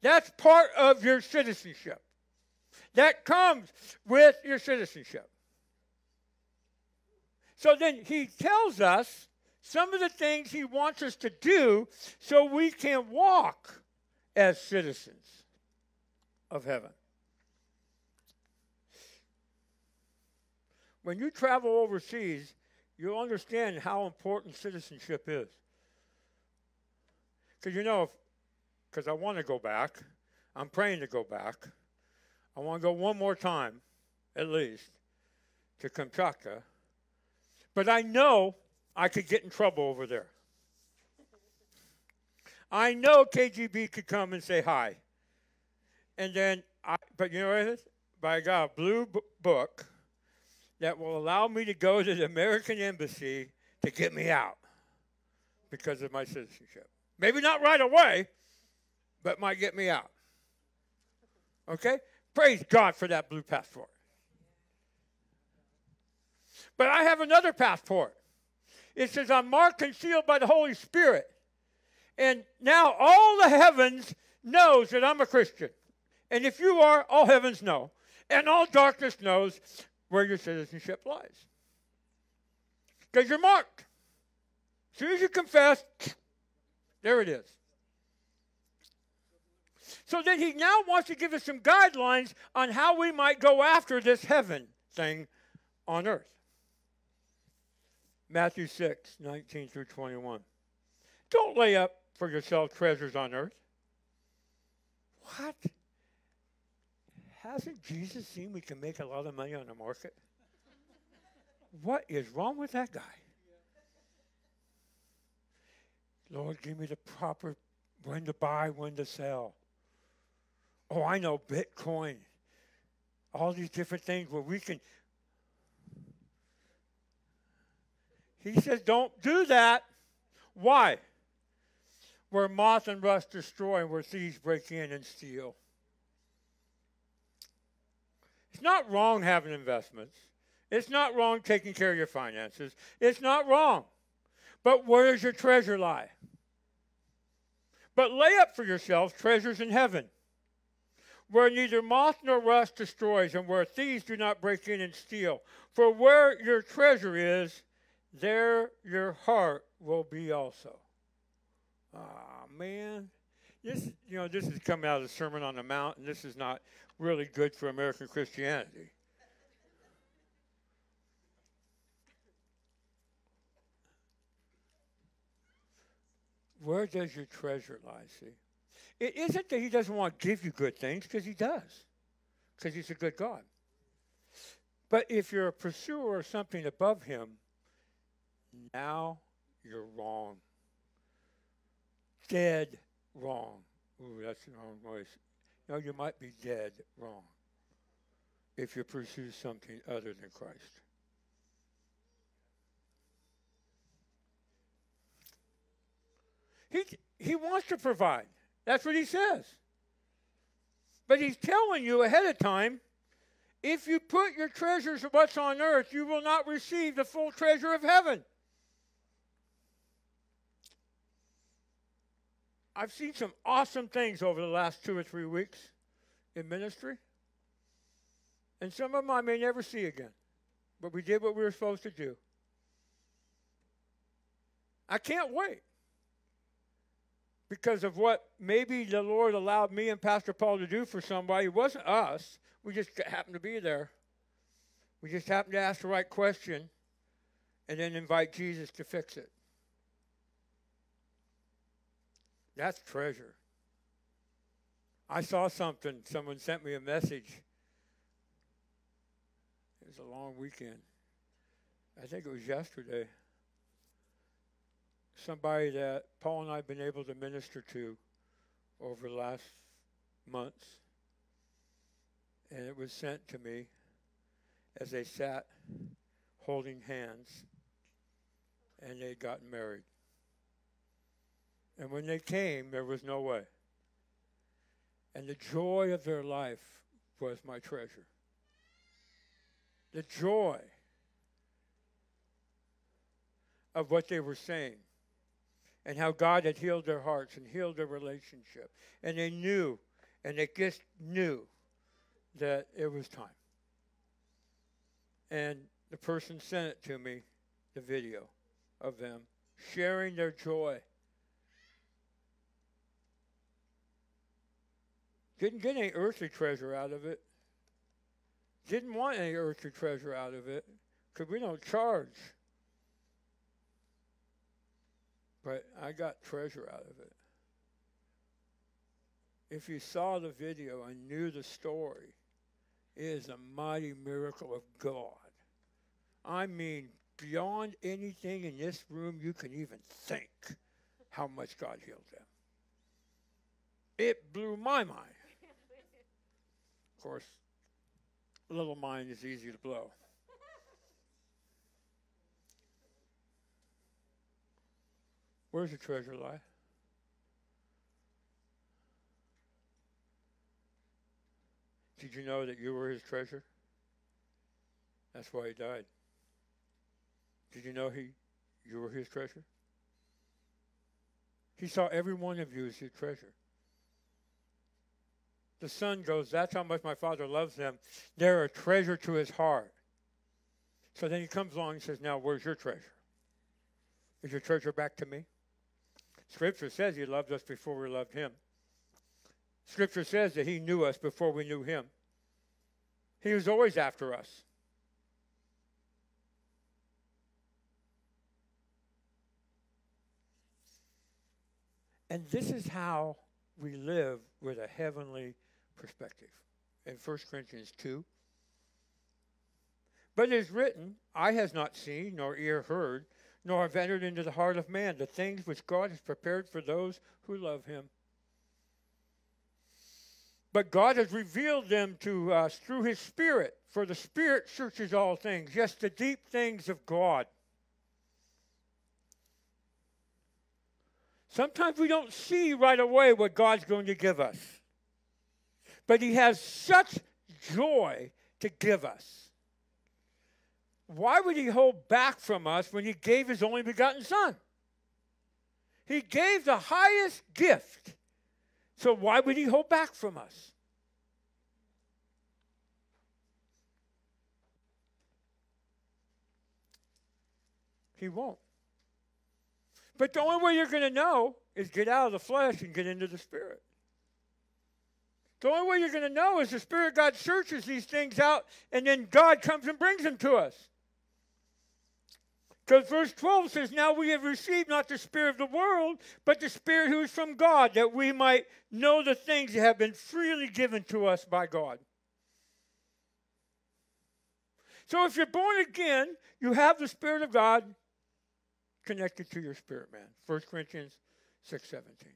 [SPEAKER 2] That's part of your citizenship. That comes with your citizenship. So then he tells us some of the things he wants us to do so we can walk as citizens of heaven. When you travel overseas, you'll understand how important citizenship is. Because you know, because I want to go back, I'm praying to go back. I want to go one more time, at least, to Kamchatka. But I know I could get in trouble over there. I know KGB could come and say hi. And then, I, but you know what it is? But I got a blue book that will allow me to go to the American embassy to get me out because of my citizenship. Maybe not right away, but might get me out. Okay? Praise God for that blue passport. But I have another passport. It says, I'm marked and sealed by the Holy Spirit. And now all the heavens knows that I'm a Christian. And if you are, all heavens know. And all darkness knows where your citizenship lies. Because you're marked. As soon as you confess, there it is. So then he now wants to give us some guidelines on how we might go after this heaven thing on earth. Matthew 6, 19 through 21. Don't lay up for yourself treasures on earth. What? hasn't Jesus seen we can make a lot of money on the market? What is wrong with that guy? Lord, give me the proper when to buy, when to sell. Oh, I know Bitcoin. All these different things where we can. He says, don't do that. Why? Where moth and rust destroy and where thieves break in and steal. It's not wrong having investments. It's not wrong taking care of your finances. It's not wrong. But where does your treasure lie? But lay up for yourselves treasures in heaven, where neither moth nor rust destroys, and where thieves do not break in and steal. For where your treasure is, there your heart will be also. Ah, oh, man. This, you know, this is coming out of the Sermon on the Mount, and this is not really good for American Christianity. Where does your treasure lie? See, it isn't that He doesn't want to give you good things, because He does, because He's a good God. But if you're a pursuer of something above Him, now you're wrong. Dead wrong. Ooh, that's the wrong voice. No, you might be dead wrong if you pursue something other than Christ. He, he wants to provide. That's what he says. But he's telling you ahead of time if you put your treasures of what's on earth, you will not receive the full treasure of heaven. I've seen some awesome things over the last two or three weeks in ministry. And some of them I may never see again. But we did what we were supposed to do. I can't wait because of what maybe the Lord allowed me and Pastor Paul to do for somebody. It wasn't us. We just happened to be there. We just happened to ask the right question and then invite Jesus to fix it. That's treasure. I saw something. Someone sent me a message. It was a long weekend. I think it was yesterday. Somebody that Paul and I have been able to minister to over the last months. And it was sent to me as they sat holding hands and they'd gotten married. And when they came, there was no way. And the joy of their life was my treasure. The joy of what they were saying and how God had healed their hearts and healed their relationship. And they knew, and they just knew that it was time. And the person sent it to me, the video of them sharing their joy Didn't get any earthly treasure out of it. Didn't want any earthly treasure out of it because we don't charge. But I got treasure out of it. If you saw the video and knew the story, it is a mighty miracle of God. I mean, beyond anything in this room you can even think how much God healed them. It blew my mind. Of course, a little mind is easy to blow. Where's the treasure lie? Did you know that you were his treasure? That's why he died. Did you know he you were his treasure? He saw every one of you as his treasure the son goes, That's how much my father loves them. They're a treasure to his heart. So then he comes along and says, Now, where's your treasure? Is your treasure back to me? Scripture says he loved us before we loved him. Scripture says that he knew us before we knew him. He was always after us. And this is how we live with a heavenly perspective in 1 Corinthians 2. But it is written, Eye has not seen, nor ear heard, nor have entered into the heart of man the things which God has prepared for those who love him. But God has revealed them to us through his Spirit, for the Spirit searches all things, yes, the deep things of God. Sometimes we don't see right away what God's going to give us but he has such joy to give us. Why would he hold back from us when he gave his only begotten Son? He gave the highest gift. So why would he hold back from us? He won't. But the only way you're going to know is get out of the flesh and get into the spirit. The only way you're going to know is the Spirit of God searches these things out, and then God comes and brings them to us. Because verse 12 says, Now we have received not the Spirit of the world, but the Spirit who is from God, that we might know the things that have been freely given to us by God. So if you're born again, you have the Spirit of God connected to your spirit man. 1 Corinthians 6 17.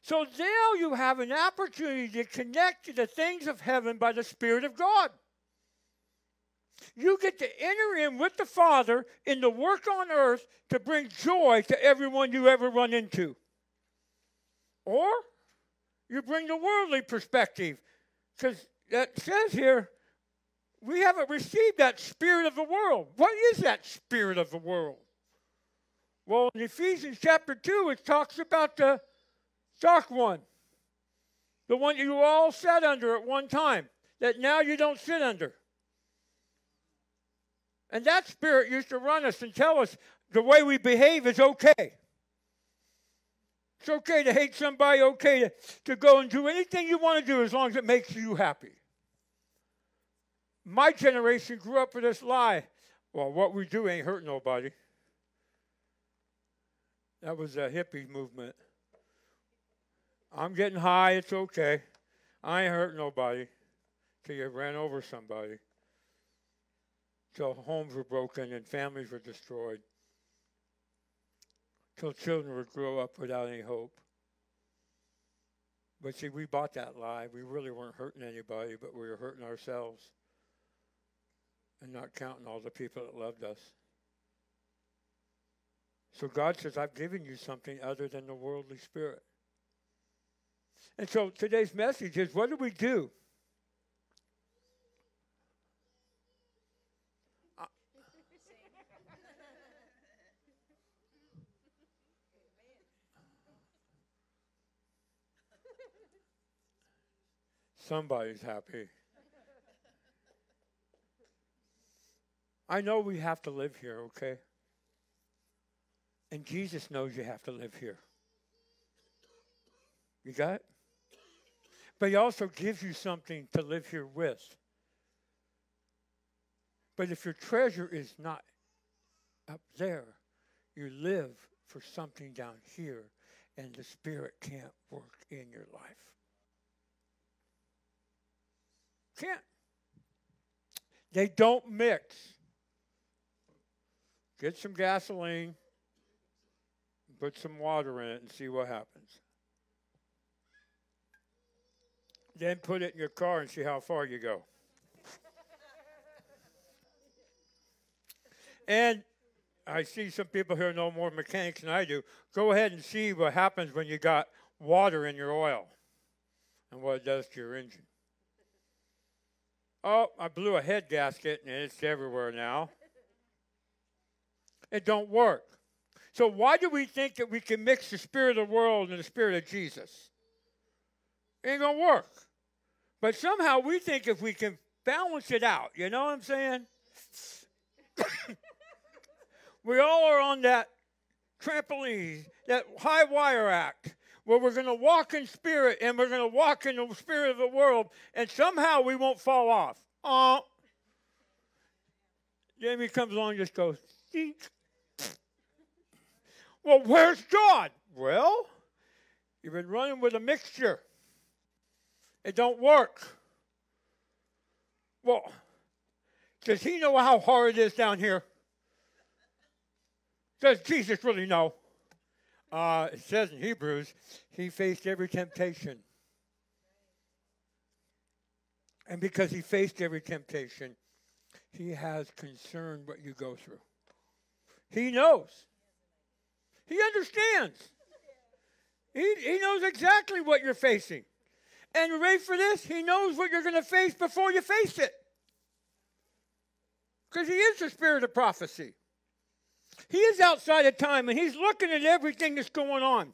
[SPEAKER 2] So now you have an opportunity to connect to the things of heaven by the Spirit of God. You get to enter in with the Father in the work on earth to bring joy to everyone you ever run into. Or you bring the worldly perspective. Because that says here, we haven't received that spirit of the world. What is that spirit of the world? Well, in Ephesians chapter 2, it talks about the dark one, the one you all sat under at one time, that now you don't sit under. And that spirit used to run us and tell us the way we behave is okay. It's okay to hate somebody, okay to, to go and do anything you want to do as long as it makes you happy. My generation grew up with this lie. Well, what we do ain't hurt nobody. That was a hippie movement. I'm getting high, it's okay. I ain't hurt nobody till you ran over somebody till homes were broken and families were destroyed, till children would grow up without any hope. But see, we bought that lie. We really weren't hurting anybody, but we were hurting ourselves and not counting all the people that loved us. So God says, I've given you something other than the worldly spirit. And so today's message is what do we do Somebody's happy. I know we have to live here, okay? And Jesus knows you have to live here. You got it? But he also gives you something to live here with. But if your treasure is not up there, you live for something down here, and the Spirit can't work in your life. Can't. They don't mix. Get some gasoline, put some water in it, and see what happens. Then put it in your car and see how far you go. and I see some people here know more mechanics than I do. Go ahead and see what happens when you got water in your oil and what it does to your engine. Oh, I blew a head gasket and it's everywhere now. It don't work. So why do we think that we can mix the spirit of the world and the spirit of Jesus? It ain't gonna work. But somehow we think if we can balance it out, you know what I'm saying? we all are on that trampoline, that high wire act where we're going to walk in spirit and we're going to walk in the spirit of the world, and somehow we won't fall off. Oh. Jamie comes along and just goes, Dink. Well, where's God? Well, you've been running with a mixture. It don't work. Well, does he know how hard it is down here? Does Jesus really know? Uh, it says in Hebrews, he faced every temptation. And because he faced every temptation, he has concern what you go through. He knows. He understands. He, he knows exactly what you're facing. And you ready for this? He knows what you're going to face before you face it. Because he is the spirit of prophecy. He is outside of time and he's looking at everything that's going on.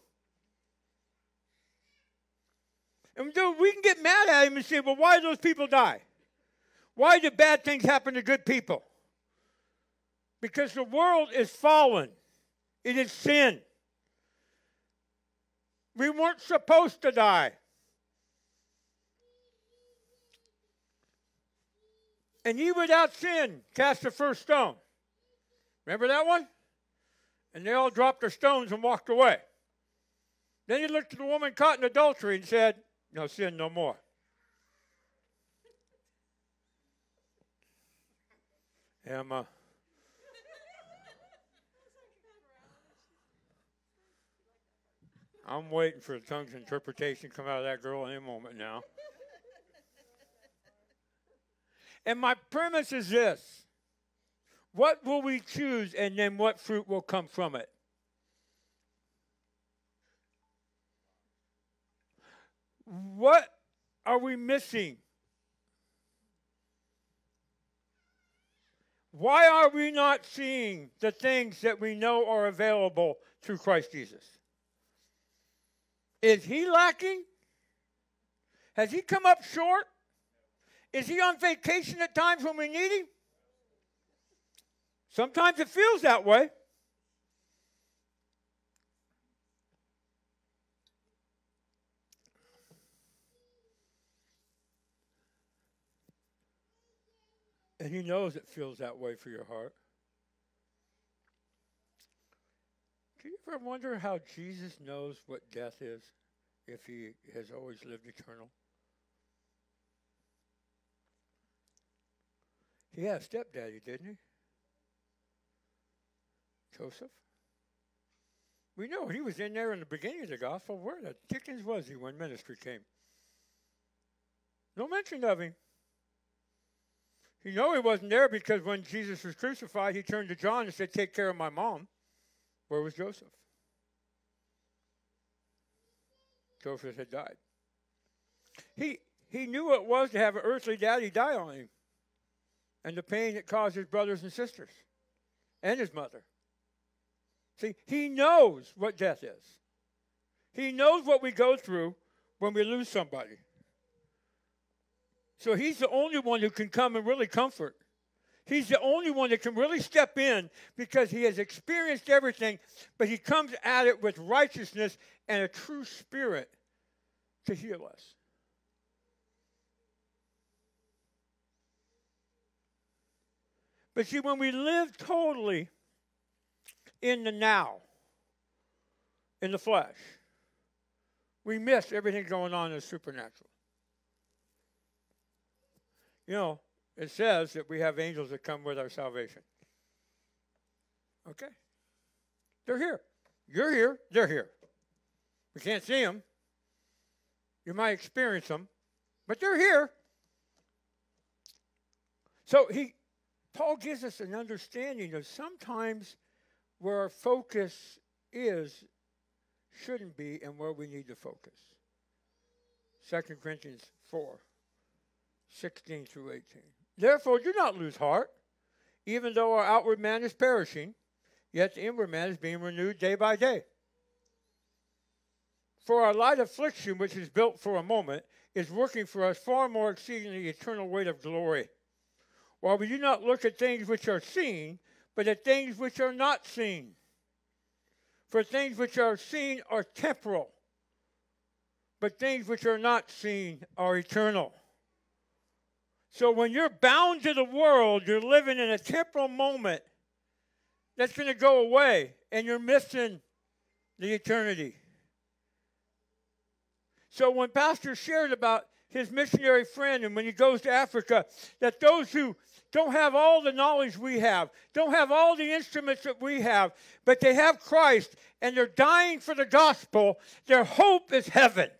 [SPEAKER 2] And we can get mad at him and say, well, why did those people die? Why did bad things happen to good people? Because the world is fallen, it is sin. We weren't supposed to die. And ye without sin cast the first stone. Remember that one? And they all dropped their stones and walked away. Then he looked at the woman caught in adultery and said, No sin no more. Emma. I'm waiting for the tongue's interpretation to come out of that girl any moment now. and my premise is this what will we choose, and then what fruit will come from it? What are we missing? Why are we not seeing the things that we know are available through Christ Jesus? Is he lacking? Has he come up short? Is he on vacation at times when we need him? Sometimes it feels that way. And he knows it feels that way for your heart. Do you ever wonder how Jesus knows what death is if he has always lived eternal? He had a stepdaddy, didn't he? Joseph. We know he was in there in the beginning of the gospel. Where the chickens was he when ministry came? No mention of him. You know he wasn't there because when Jesus was crucified, he turned to John and said, Take care of my mom. Where was Joseph? Joseph had died. He, he knew what it was to have an earthly daddy die on him and the pain it caused his brothers and sisters and his mother. See, he knows what death is. He knows what we go through when we lose somebody. So he's the only one who can come and really comfort. He's the only one that can really step in because he has experienced everything, but he comes at it with righteousness and a true spirit to heal us. But see, when we live totally in the now, in the flesh. We miss everything going on in the supernatural. You know, it says that we have angels that come with our salvation. Okay? They're here. You're here. They're here. We can't see them. You might experience them, but they're here. So he Paul gives us an understanding of sometimes where our focus is shouldn't be and where we need to focus. 2 Corinthians 4 16 through 18. Therefore, do not lose heart, even though our outward man is perishing, yet the inward man is being renewed day by day. For our light affliction, which is built for a moment, is working for us far more exceedingly the eternal weight of glory. While we do not look at things which are seen, but the things which are not seen. For things which are seen are temporal, but things which are not seen are eternal. So when you're bound to the world, you're living in a temporal moment that's going to go away, and you're missing the eternity. So when Pastor shared about his missionary friend and when he goes to Africa, that those who don't have all the knowledge we have, don't have all the instruments that we have, but they have Christ and they're dying for the gospel, their hope is heaven.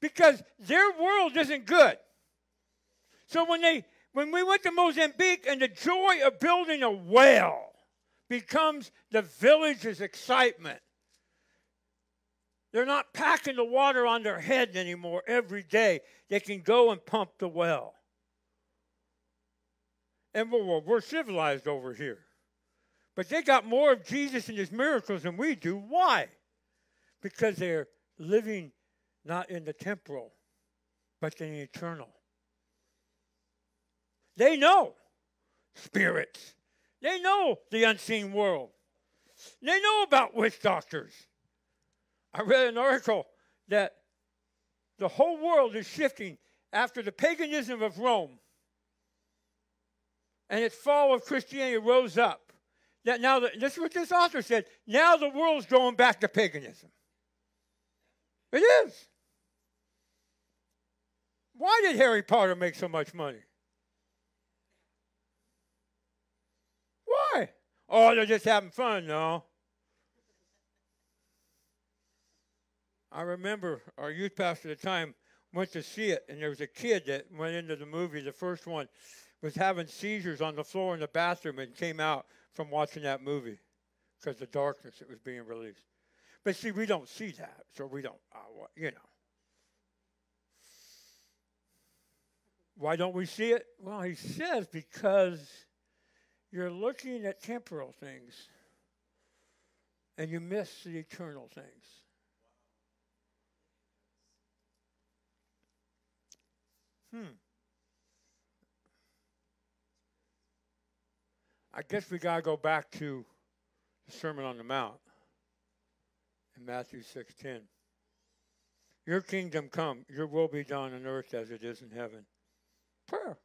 [SPEAKER 2] Because their world isn't good. So when they when we went to Mozambique and the joy of building a well becomes the village's excitement. They're not packing the water on their head anymore every day. They can go and pump the well. And we're, we're civilized over here. But they got more of Jesus and his miracles than we do. Why? Because they're living not in the temporal, but in the eternal. They know spirits. They know the unseen world. They know about witch doctors. I read an article that the whole world is shifting after the paganism of Rome and its fall of Christianity rose up. That now, the, this is what this author said. Now the world's going back to paganism. It is. Why did Harry Potter make so much money? Why? Oh, they're just having fun, no. I remember our youth pastor at the time went to see it, and there was a kid that went into the movie, the first one, was having seizures on the floor in the bathroom and came out from watching that movie because the darkness that was being released. But see, we don't see that, so we don't, uh, you know. Why don't we see it? Well, he says because you're looking at temporal things and you miss the eternal things. Hmm. I guess we got to go back to the Sermon on the Mount in Matthew 6:10. Your kingdom come, your will be done on earth as it is in heaven. Prayer.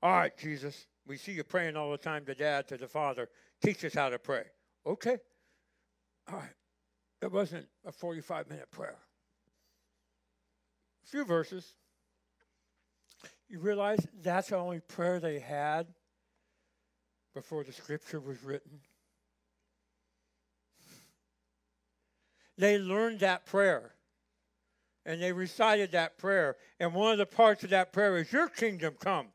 [SPEAKER 2] All right, Jesus, we see you praying all the time to Dad, to the Father. Teach us how to pray. Okay. All right. It wasn't a 45 minute prayer. A few verses. You realize that's the only prayer they had before the scripture was written? They learned that prayer and they recited that prayer. And one of the parts of that prayer is, Your kingdom come,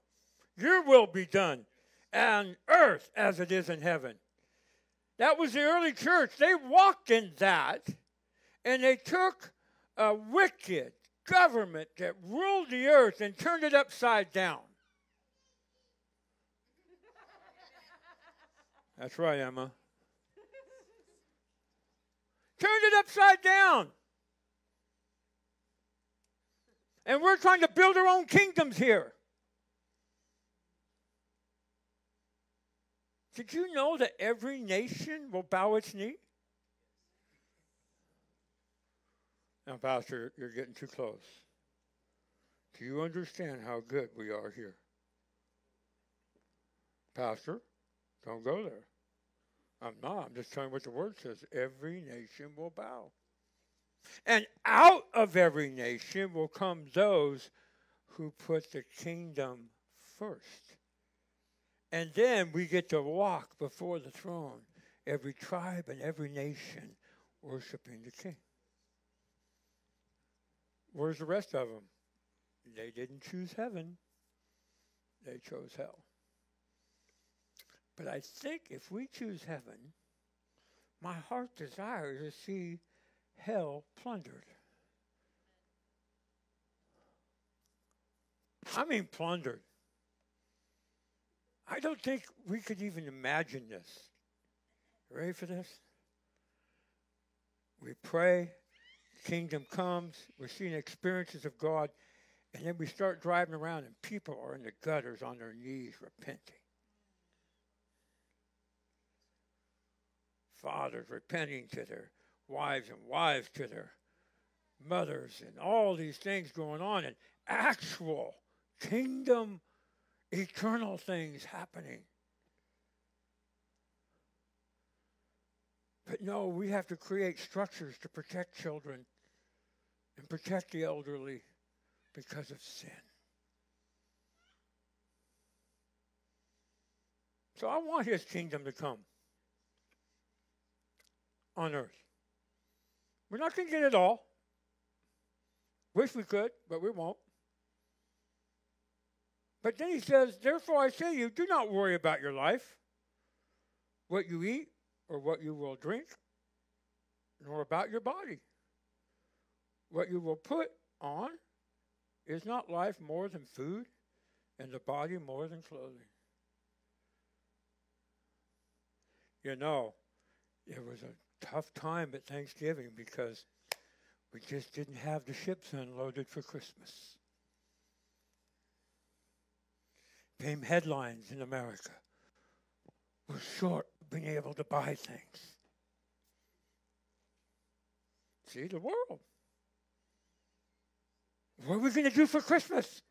[SPEAKER 2] your will be done on earth as it is in heaven. That was the early church. They walked in that and they took a wicked government that ruled the earth and turned it upside down. That's right, Emma. Turned it upside down. And we're trying to build our own kingdoms here. Did you know that every nation will bow its knee? Now, Pastor, you're getting too close. Do you understand how good we are here? Pastor, don't go there. I'm not. I'm just telling you what the word says. Every nation will bow. And out of every nation will come those who put the kingdom first. And then we get to walk before the throne, every tribe and every nation worshiping the king. Where's the rest of them? They didn't choose heaven, they chose hell. But I think if we choose heaven, my heart desires to see hell plundered. I mean, plundered. I don't think we could even imagine this. Ready for this? We pray, kingdom comes, we're seeing experiences of God, and then we start driving around and people are in the gutters on their knees repenting. Fathers repenting to their wives and wives to their mothers and all these things going on and actual kingdom eternal things happening. But no, we have to create structures to protect children and protect the elderly because of sin. So I want his kingdom to come on earth. We're not going to get it all. Wish we could, but we won't. But then he says, Therefore I say to you, do not worry about your life, what you eat or what you will drink, nor about your body. What you will put on is not life more than food, and the body more than clothing. you know, it was a tough time at Thanksgiving because we just didn't have the ships unloaded for Christmas. Came headlines in America. We're short being able to buy things. See the world. What are we going to do for Christmas?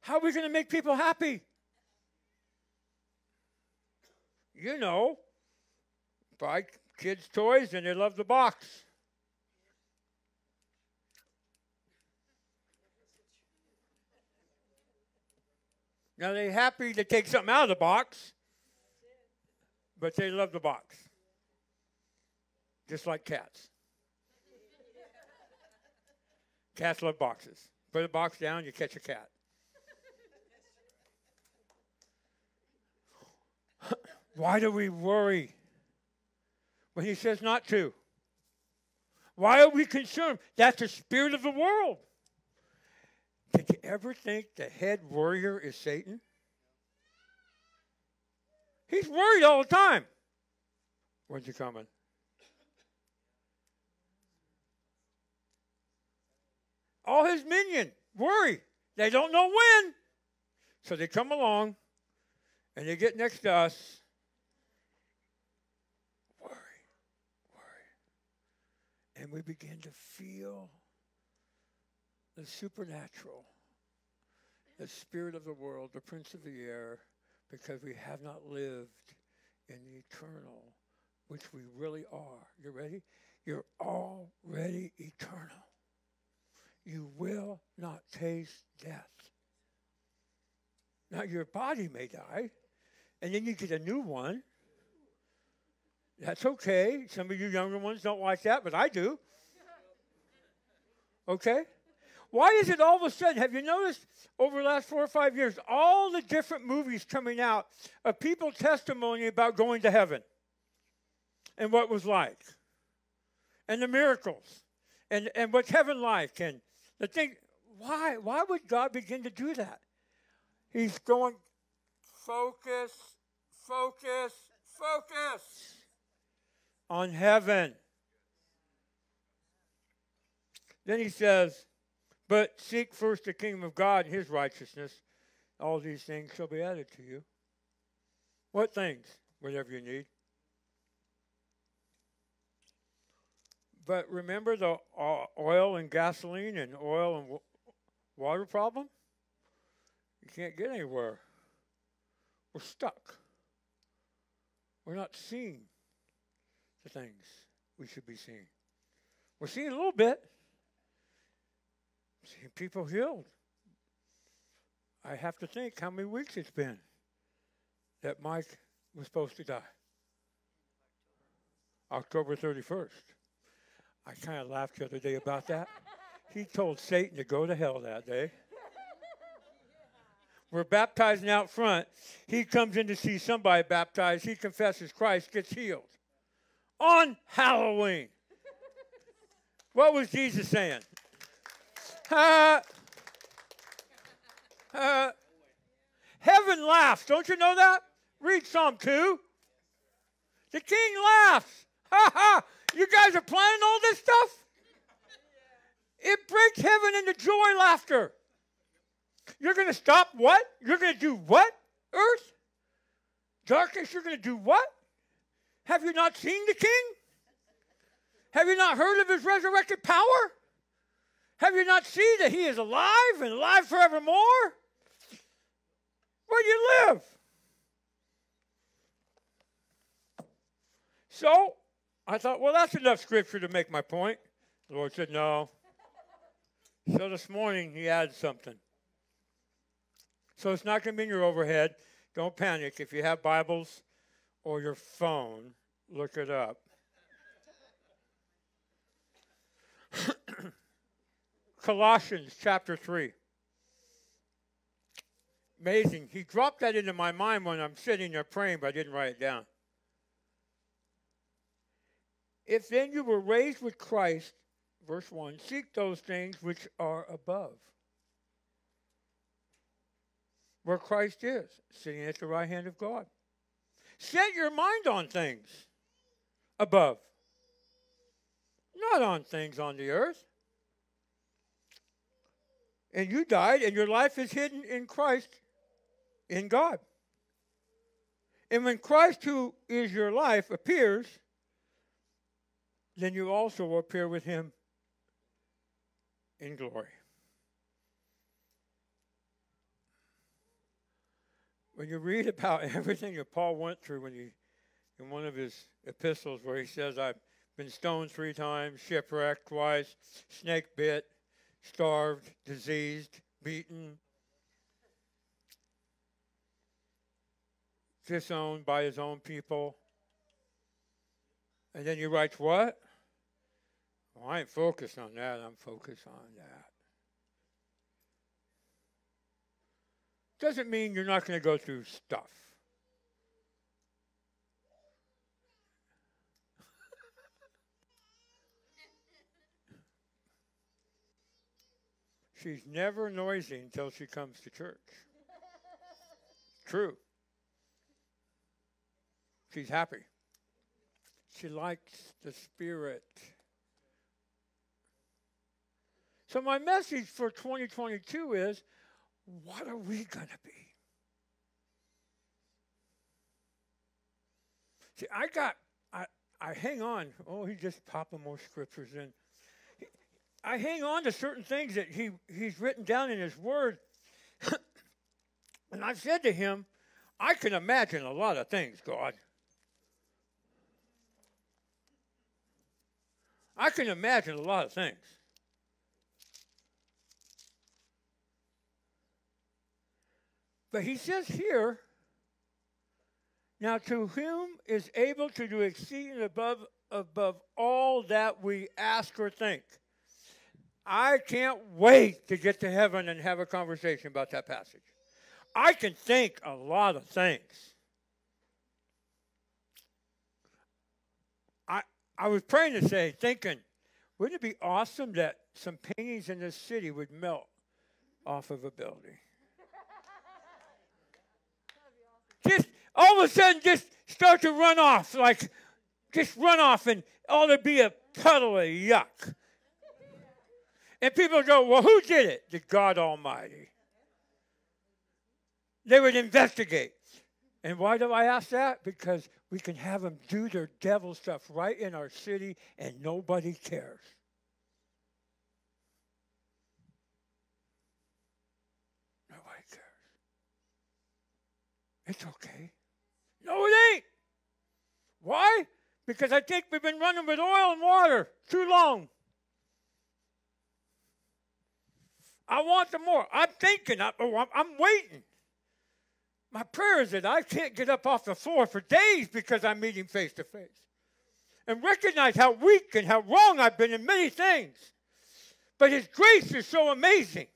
[SPEAKER 2] How are we going to make people happy? You know, buy kids toys and they love the box. Now they're happy to take something out of the box, but they love the box. Just like cats. Cats love boxes. Put a box down, you catch a cat. Why do we worry when he says not to? Why are we concerned? That's the spirit of the world. Did you ever think the head warrior is Satan? He's worried all the time. When's he coming? All his minions worry. They don't know when. So they come along and they get next to us. Worry, worry. And we begin to feel the supernatural, the spirit of the world, the prince of the air, because we have not lived in the eternal, which we really are. You ready? You're already eternal. You will not taste death. Now, your body may die, and then you get a new one. That's okay. Some of you younger ones don't like that, but I do. Okay? Why is it all of a sudden, have you noticed over the last four or five years, all the different movies coming out of people testimony about going to heaven and what was like and the miracles and, and what's heaven like and the thing, why? Why would God begin to do that? He's going, focus, focus, focus on heaven. Then he says, but seek first the kingdom of God and his righteousness. All these things shall be added to you. What things? Whatever you need. But remember the uh, oil and gasoline and oil and water problem? You can't get anywhere. We're stuck. We're not seeing the things we should be seeing. We're seeing a little bit. Seeing people healed. I have to think how many weeks it's been that Mike was supposed to die. October 31st. I kind of laughed the other day about that. He told Satan to go to hell that day. We're baptizing out front. He comes in to see somebody baptized. He confesses Christ, gets healed. On Halloween. What was Jesus saying? Uh, uh, heaven laughs. Don't you know that? Read Psalm 2. The king laughs. Ha ha. You guys are planning all this stuff? It breaks heaven into joy laughter. You're going to stop what? You're going to do what? Earth? Darkness, you're going to do what? Have you not seen the king? Have you not heard of his resurrected power? Have you not seen that he is alive and alive forevermore? Where do you live? So, I thought, well, that's enough scripture to make my point. The Lord said, no. So this morning, he added something. So it's not going to be in your overhead. Don't panic. If you have Bibles or your phone, look it up. Colossians chapter 3. Amazing. He dropped that into my mind when I'm sitting there praying, but I didn't write it down. If then you were raised with Christ, verse 1, seek those things which are above, where Christ is, sitting at the right hand of God. Set your mind on things above, not on things on the earth. And you died, and your life is hidden in Christ, in God. And when Christ, who is your life, appears, then you also appear with him in glory. When you read about everything that Paul went through when he in one of his epistles where he says, I've been stoned three times, shipwrecked twice, snake bit, starved, diseased, beaten, disowned by his own people. And then he writes, What? Well, I ain't focused on that. I'm focused on that. Doesn't mean you're not going to go through stuff. She's never noisy until she comes to church. True. She's happy. She likes the Spirit. So, my message for 2022 is what are we going to be? See, I got, I, I hang on. Oh, he's just popping more scriptures in. I hang on to certain things that he, he's written down in his word. and I said to him, I can imagine a lot of things, God. I can imagine a lot of things. But he says here, now to whom is able to do exceeding above above all that we ask or think. I can't wait to get to heaven and have a conversation about that passage. I can think a lot of things. I I was praying to say, thinking, wouldn't it be awesome that some paintings in this city would melt off of a building? Just all of a sudden just start to run off, like just run off and all to be a puddle of yuck. And people go, well, who did it? The God Almighty. They would investigate. And why do I ask that? Because we can have them do their devil stuff right in our city and nobody cares. Nobody cares. It's okay. No, it ain't. Why? Because I think we've been running with oil and water too long. I want some more. I'm thinking, oh, I'm, I'm waiting. My prayer is that I can't get up off the floor for days because I'm meeting face to face. And recognize how weak and how wrong I've been in many things. But His grace is so amazing.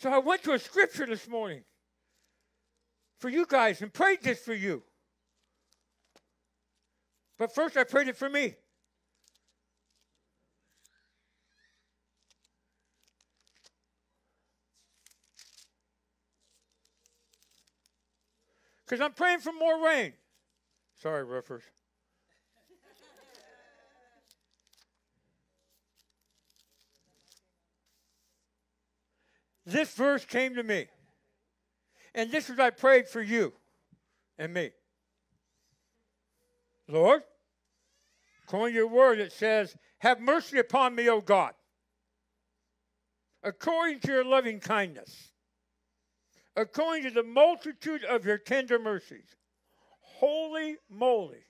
[SPEAKER 2] So I went to a scripture this morning for you guys and prayed this for you. But first, I prayed it for me. Because I'm praying for more rain. Sorry, roofers. This verse came to me. And this is I prayed for you and me. Lord, according to your word, it says, Have mercy upon me, O God, according to your loving kindness, according to the multitude of your tender mercies. Holy moly.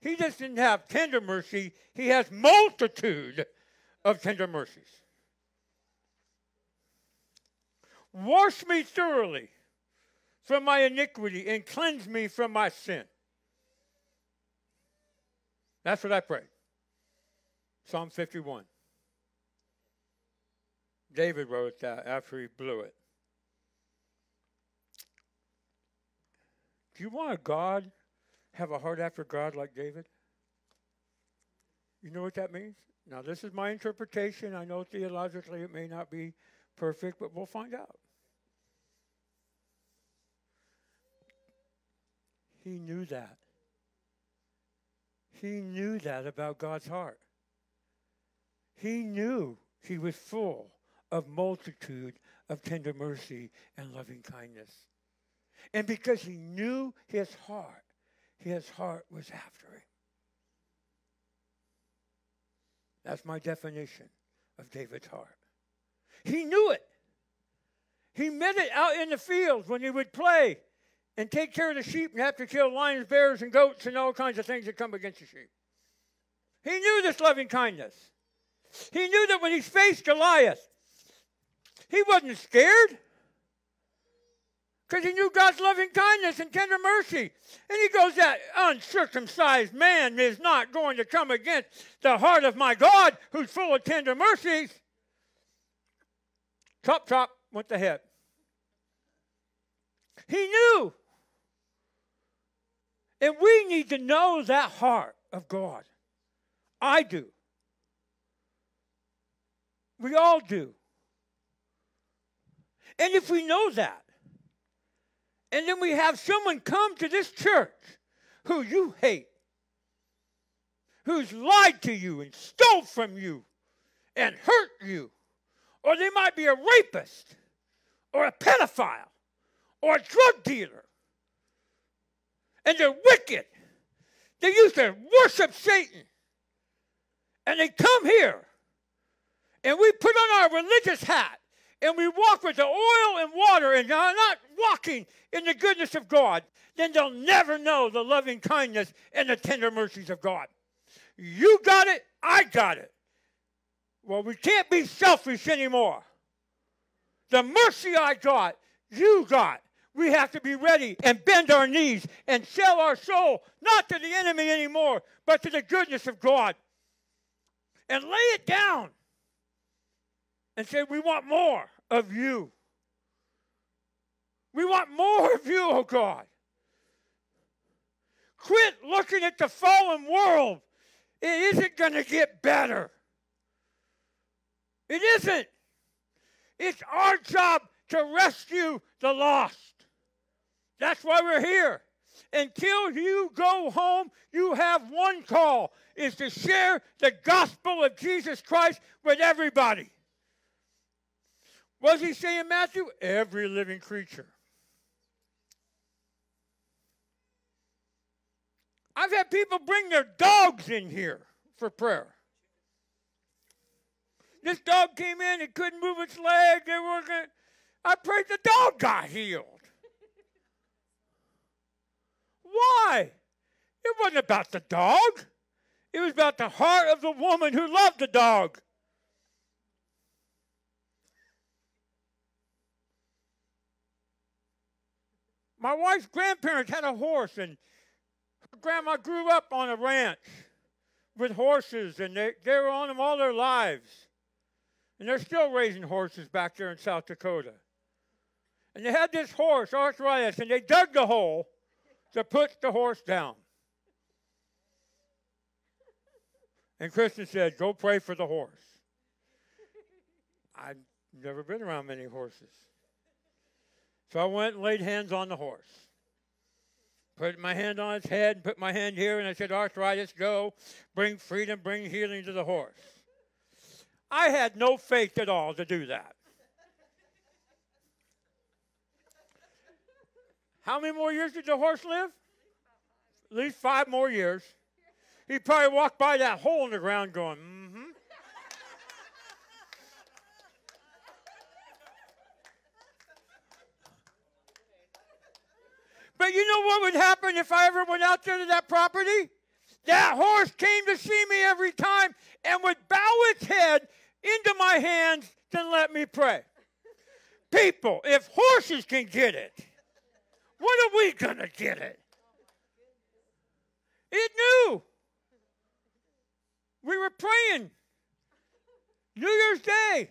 [SPEAKER 2] He doesn't have tender mercy, he has multitude of tender mercies. Wash me thoroughly from my iniquity and cleanse me from my sin. That's what I pray. Psalm 51. David wrote that after he blew it. Do you want a God, have a heart after God like David? You know what that means? Now, this is my interpretation. I know theologically it may not be perfect, but we'll find out. He knew that. He knew that about God's heart. He knew he was full of multitude of tender mercy and loving kindness. And because he knew his heart, his heart was after him. That's my definition of David's heart. He knew it. He met it out in the fields when he would play and take care of the sheep and have to kill lions, bears, and goats and all kinds of things that come against the sheep. He knew this loving kindness. He knew that when he faced Goliath, he wasn't scared because he knew God's loving kindness and tender mercy. And he goes, That uncircumcised man is not going to come against the heart of my God who's full of tender mercies. Chop, chop went the head. He knew. And we need to know that heart of God. I do. We all do. And if we know that, and then we have someone come to this church who you hate, who's lied to you and stole from you and hurt you, or they might be a rapist or a pedophile or a drug dealer, and they're wicked. They used to worship Satan. And they come here, and we put on our religious hat and we walk with the oil and water and are not walking in the goodness of God, then they'll never know the loving kindness and the tender mercies of God. You got it, I got it. Well, we can't be selfish anymore. The mercy I got, you got. We have to be ready and bend our knees and sell our soul, not to the enemy anymore, but to the goodness of God. And lay it down and say, We want more of you. We want more of you, oh God. Quit looking at the fallen world. It isn't going to get better. It isn't. It's our job to rescue the lost. That's why we're here. Until you go home, you have one call is to share the gospel of Jesus Christ with everybody. Was he saying, Matthew? Every living creature. I've had people bring their dogs in here for prayer. This dog came in, it couldn't move its leg. They were I prayed the dog got healed. Why? It wasn't about the dog. It was about the heart of the woman who loved the dog. My wife's grandparents had a horse, and grandma grew up on a ranch with horses, and they, they were on them all their lives. And they're still raising horses back there in South Dakota. And they had this horse, arthritis, and they dug the hole to put the horse down. And Kristen said, Go pray for the horse. I've never been around many horses. So I went and laid hands on the horse. Put my hand on its head and put my hand here, and I said, Arthritis, go. Bring freedom, bring healing to the horse. I had no faith at all to do that. How many more years did the horse live? At least five more years. He probably walked by that hole in the ground going, mm hmm. But you know what would happen if I ever went out there to that property? That horse came to see me every time and would bow its head into my hands to let me pray. People, if horses can get it, what are we going to get it? It knew. We were praying New Year's Day.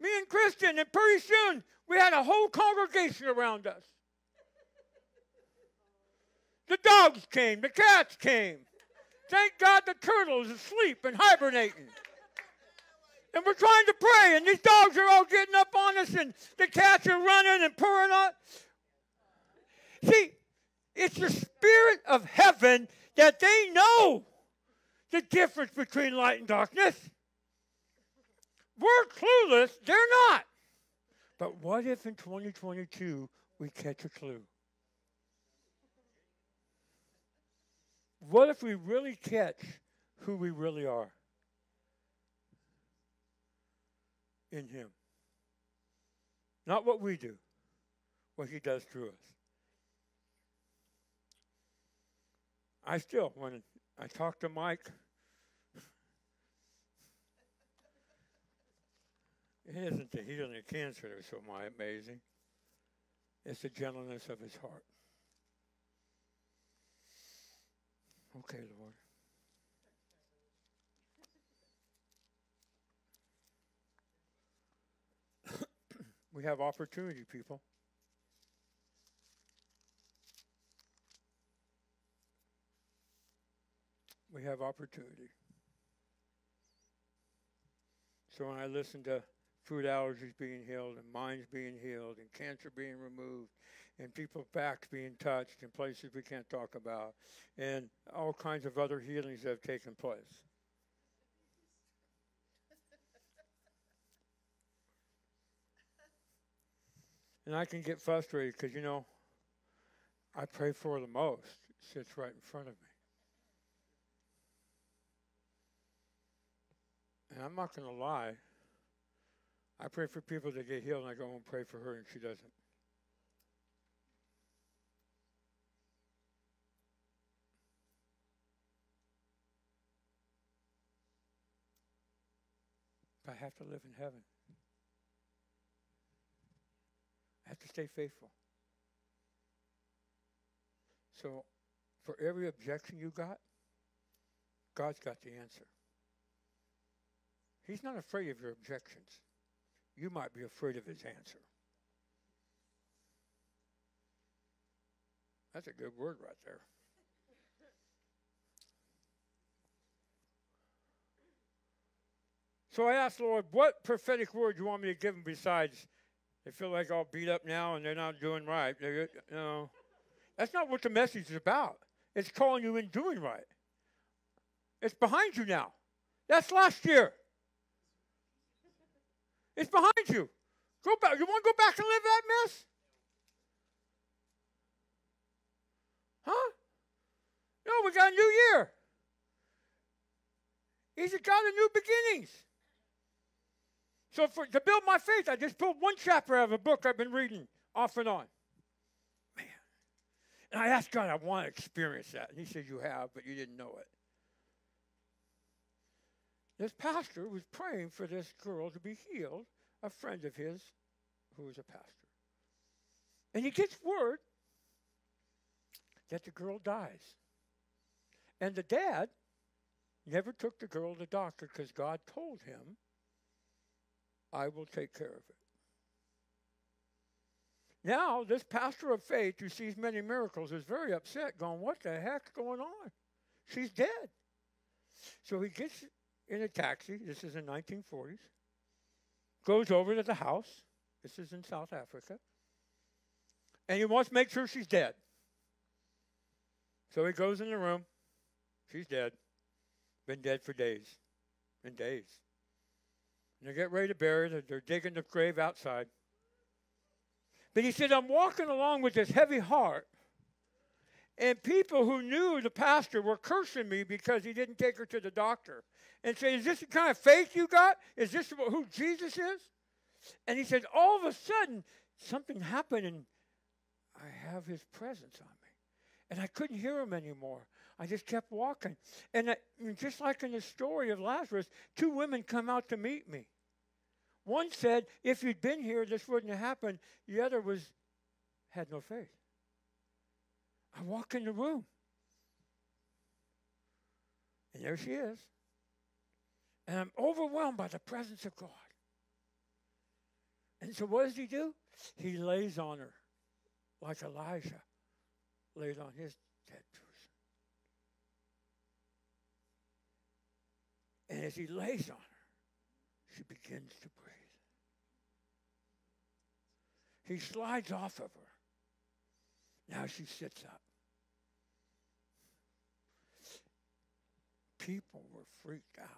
[SPEAKER 2] Me and Kristen, and pretty soon we had a whole congregation around us. The dogs came, the cats came. Thank God the turtle's asleep and hibernating. And we're trying to pray, and these dogs are all getting up on us, and the cats are running and purring on. See, it's the spirit of heaven that they know the difference between light and darkness. We're clueless, they're not. But what if in 2022 we catch a clue? What if we really catch who we really are in Him? Not what we do, what He does through us. I still, when I talk to Mike, it isn't the healing of cancer that's so amazing. It's the gentleness of his heart. Okay, Lord. We have opportunity, people. We have opportunity. So when I listen to food allergies being healed and minds being healed and cancer being removed and people's backs being touched in places we can't talk about and all kinds of other healings that have taken place. And I can get frustrated because, you know, I pray for the most. Sits right in front of me. And I'm not going to lie. I pray for people to get healed, and I go and pray for her, and she doesn't. I have to live in heaven. I have to stay faithful. So, for every objection you got, God's got the answer. He's not afraid of your objections. You might be afraid of his answer. That's a good word right there. So I asked the Lord, what prophetic word do you want me to give him besides they feel like all beat up now and they're not doing right? They, you know, that's not what the message is about. It's calling you in doing right. It's behind you now. That's last year. It's behind you. Go back. You want to go back and live that mess? Huh? No, we got a new year. He's a God of new beginnings. So for, to build my faith, I just pulled one chapter out of a book I've been reading off and on. Man. And I asked God, I want to experience that. And he said, You have, but you didn't know it. This pastor was praying for this girl to be healed, a friend of his who was a pastor. And he gets word that the girl dies. And the dad never took the girl to the doctor because God told him, I will take care of it. Now, this pastor of faith who sees many miracles is very upset, going, What the heck's going on? She's dead. So he gets in a taxi. This is in 1940s. Goes over to the house. This is in South Africa. And he wants to make sure she's dead. So he goes in the room. She's dead. Been dead for days and days. And they get ready to bury her. They're digging the grave outside. But he said, I'm walking along with this heavy heart. And people who knew the pastor were cursing me because he didn't take her to the doctor and say, Is this the kind of faith you got? Is this who Jesus is? And he said, All of a sudden, something happened and I have his presence on me. And I couldn't hear him anymore. I just kept walking. And I, just like in the story of Lazarus, two women come out to meet me. One said, If you'd been here, this wouldn't have happened. The other was had no faith. I walk in the room. And there she is. And I'm overwhelmed by the presence of God. And so what does he do? He lays on her like Elijah laid on his dead person. And as he lays on her, she begins to breathe. He slides off of her. Now she sits up. People were freaked out.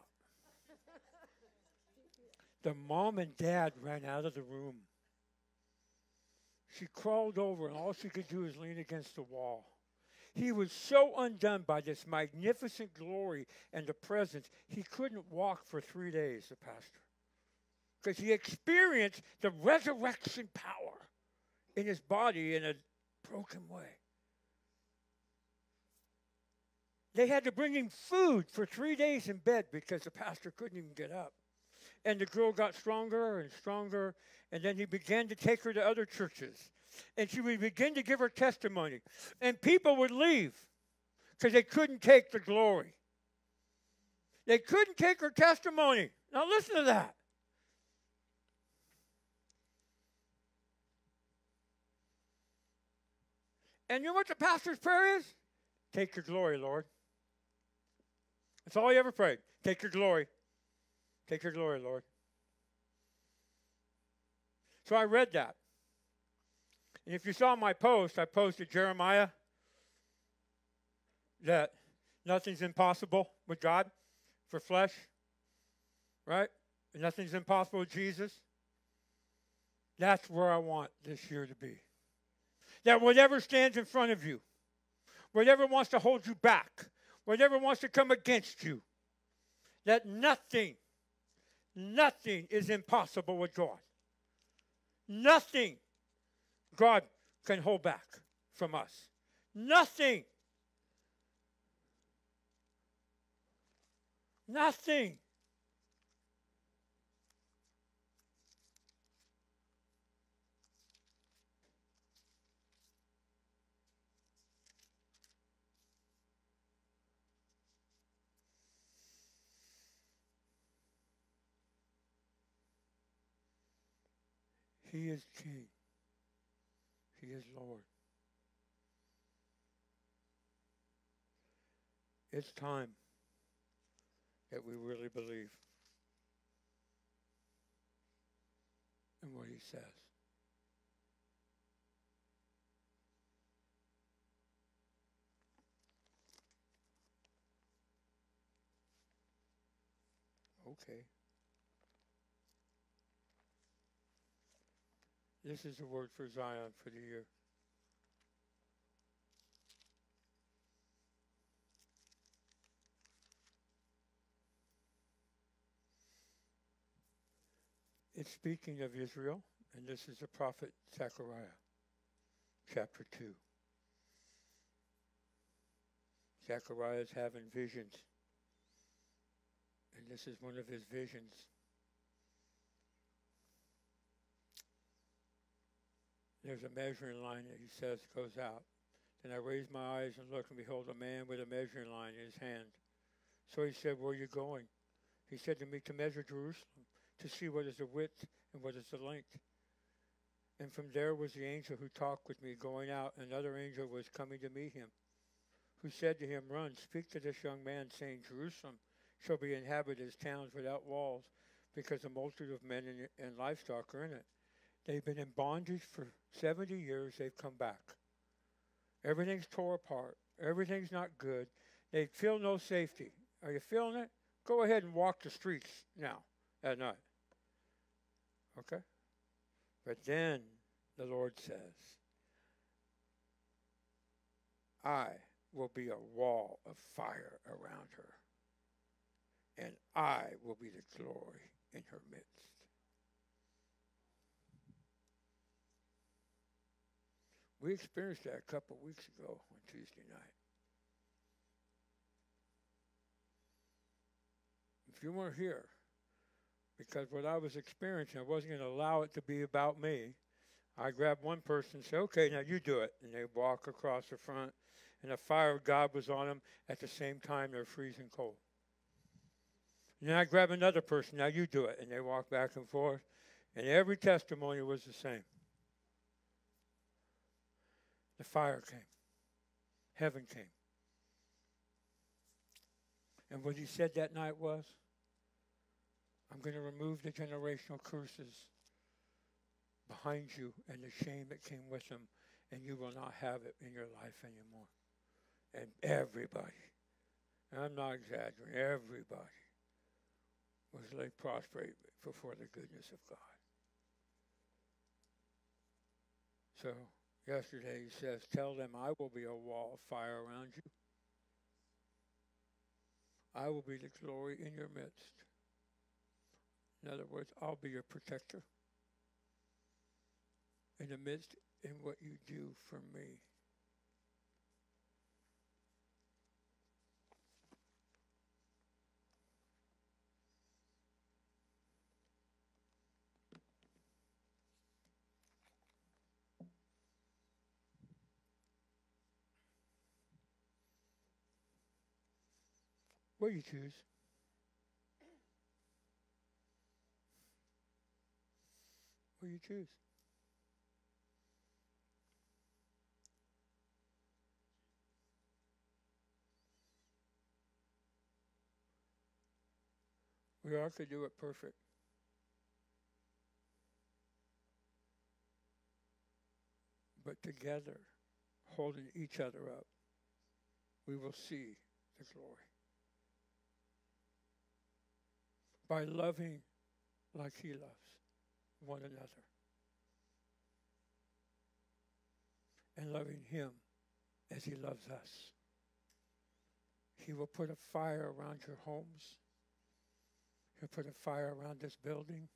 [SPEAKER 2] The mom and dad ran out of the room. She crawled over, and all she could do was lean against the wall. He was so undone by this magnificent glory and the presence, he couldn't walk for three days, the pastor, because he experienced the resurrection power in his body in a broken way. They had to bring him food for three days in bed because the pastor couldn't even get up. And the girl got stronger and stronger. And then he began to take her to other churches. And she would begin to give her testimony. And people would leave because they couldn't take the glory. They couldn't take her testimony. Now, listen to that. And you know what the pastor's prayer is? Take your glory, Lord. That's all he ever prayed. Take your glory. Take your glory, Lord. So I read that. And if you saw my post, I posted Jeremiah that nothing's impossible with God for flesh, right? And nothing's impossible with Jesus. That's where I want this year to be. That whatever stands in front of you, whatever wants to hold you back, whatever wants to come against you, that nothing Nothing is impossible with God. Nothing God can hold back from us. Nothing. Nothing. He is King. He is Lord. It's time that we really believe in what he says. Okay. This is the word for Zion for the year. It's speaking of Israel, and this is the prophet Zechariah, chapter 2. Zechariah is having visions, and this is one of his visions. There's a measuring line that he says goes out. Then I raised my eyes and looked, and behold, a man with a measuring line in his hand. So he said, Where are you going? He said to me, To measure Jerusalem, to see what is the width and what is the length. And from there was the angel who talked with me going out. Another angel was coming to meet him, who said to him, Run, speak to this young man, saying, Jerusalem shall be inhabited as towns without walls, because a multitude of men and, livestock are in it. They've been in bondage for 70 years. They've come back. Everything's tore apart. Everything's not good. They feel no safety. Are you feeling it? Go ahead and walk the streets now at night. Okay? But then the Lord says, I will be a wall of fire around her, and I will be the glory in her midst. We experienced that a couple of weeks ago on Tuesday night. If you weren't here, because what I was experiencing, I wasn't going to allow it to be about me. I grabbed one person and said, okay, now you do it. And they walk across the front, and the fire of God was on them. At the same time, they're freezing cold. And then I grab another person, now you do it. And they walk back and forth. And every testimony was the same. The fire came, heaven came. And what he said that night was, I'm going to remove the generational curses behind you and the shame that came with them. and you will not have it in your life anymore. And everybody, and I'm not exaggerating, everybody was laid prostrate before the goodness of God. So yesterday he says, Tell them I will be a wall of fire around you. I will be the glory in your midst. In other words, I'll be your protector in the midst in what you do for me. What you choose? What you choose? We are to do it perfect. But together, holding each other up, we will see the glory. By loving like He loves one another and loving Him as He loves us. He will put a fire around your homes. He'll put a fire around this building,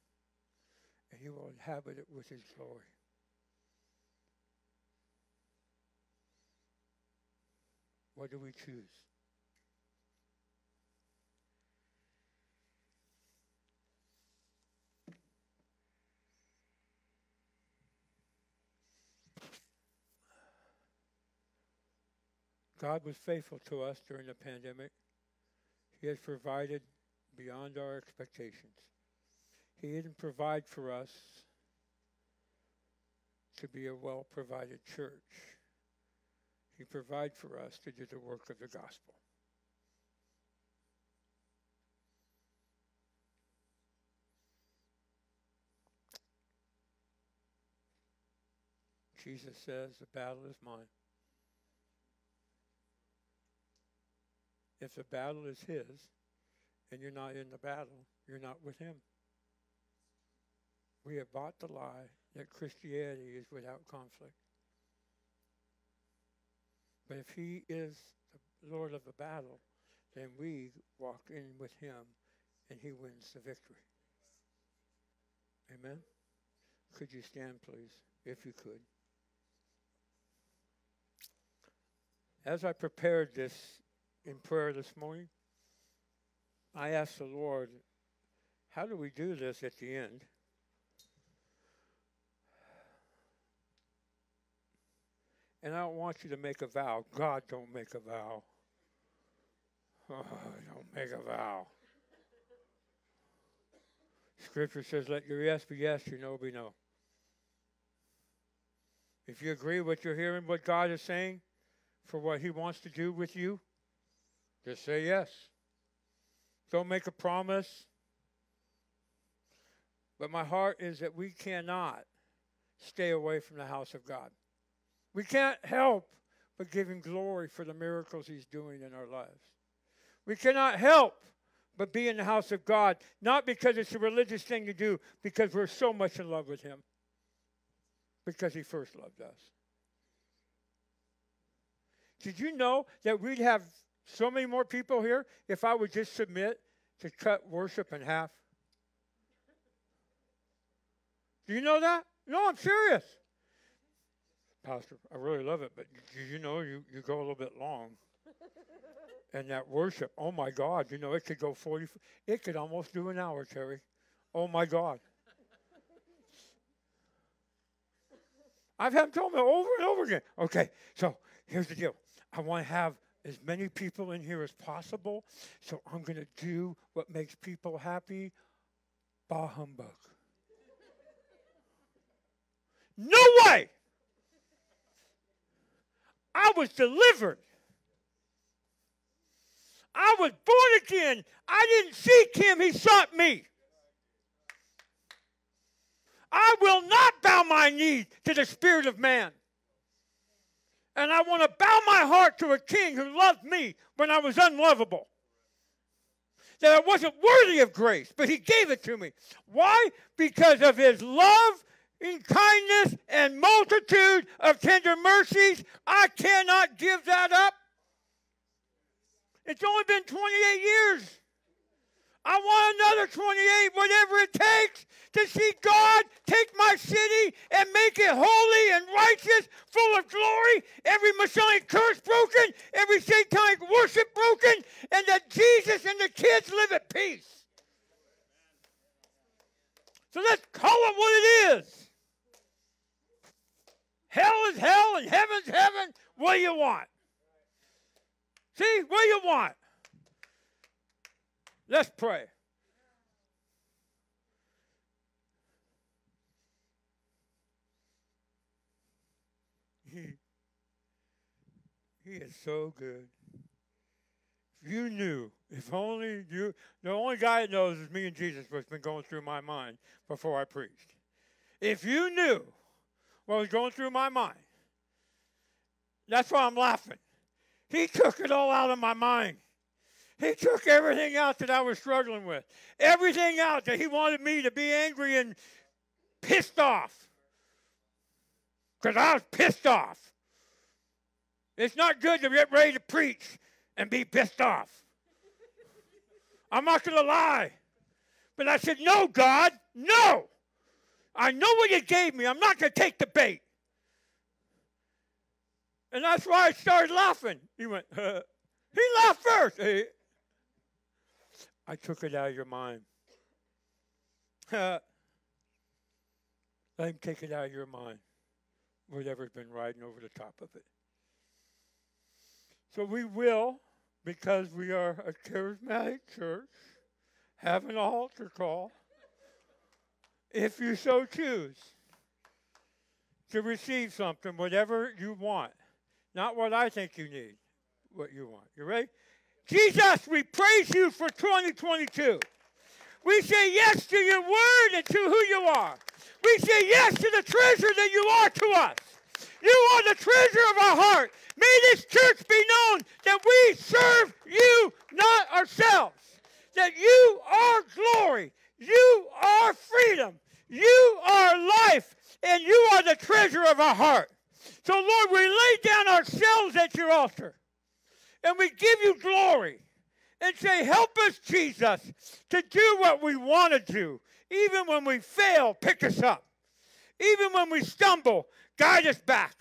[SPEAKER 2] and He will inhabit it with His glory. What do we choose? God was faithful to us during the pandemic. He has provided beyond our expectations. He didn't provide for us to be a well provided church. He provided for us to do the work of the gospel. Jesus says, The battle is mine. If the battle is His and you're not in the battle, you're not with Him. We have bought the lie that Christianity is without conflict. But if He is the Lord of the battle, then we walk in with Him and He wins the victory. Amen? Could you stand, please, if you could? As I prepared this in prayer this morning, I asked the Lord, how do we do this at the end? And I don't want you to make a vow. God, don't make a vow. Oh, don't make a vow. Scripture says, let your yes be yes, your no be no. If you agree with you're hearing, what God is saying for what He wants to do with you, just say yes. Don't make a promise. But my heart is that we cannot stay away from the house of God. We can't help but give Him glory for the miracles He's doing in our lives. We cannot help but be in the house of God, not because it's a religious thing to do, because we're so much in love with Him, because He first loved us. Did you know that we'd have so many more people here if I would just submit to cut worship in half. Do you know that? No, I'm serious. Pastor, I really love it, but you know you, you go a little bit long. and that worship, oh my God, you know, it could go 40, it could almost do an hour, Terry. Oh my God. I've had them tell me over and over again. Okay, so here's the deal. I want to have as many people in here as possible. So I'm going to do what makes people happy. Bah humbug. no way! I was delivered. I was born again. I didn't seek him, he sought me. I will not bow my knee to the spirit of man. And I want to bow my heart to a king who loved me when I was unlovable. That I wasn't worthy of grace, but he gave it to me. Why? Because of his love in kindness and multitude of tender mercies. I cannot give that up. It's only been 28 years. I want another 28, whatever it takes, to see God take my city and make it holy and righteous, full of glory, every Masonic curse broken, every satanic worship broken, and that Jesus and the kids live at peace. So let's call it what it is. Hell is hell and heaven's heaven. What do you want? See, what do you want? Let's pray. He, he is so good. If you knew, if only you, the only guy that knows is me and Jesus what's been going through my mind before I preached. If you knew what was going through my mind, that's why I'm laughing. He took it all out of my mind. He took everything out that I was struggling with, everything out that he wanted me to be angry and pissed off. Because I was pissed off. It's not good to get ready to preach and be pissed off. I'm not going to lie. But I said, No, God, no. I know what you gave me. I'm not going to take the bait. And that's why I started laughing. He went, uh, he laughed first. I took it out of your mind. Let him take it out of your mind, whatever's been riding over the top of it. So we will, because we are a charismatic church, have an altar call, if you so choose, to receive something, whatever you want. Not what I think you need, what you want. You ready? Jesus, we praise you for 2022. We say yes to your word and to who you are. We say yes to the treasure that you are to us. You are the treasure of our heart. May this church be known that we serve you, not ourselves. That you are glory. You are freedom. You are life. And you are the treasure of our heart. So, Lord, we lay down ourselves at your altar and we give you glory and say, Help us, Jesus, to do what we want to do. Even when we fail, pick us up. Even when we stumble, guide us back.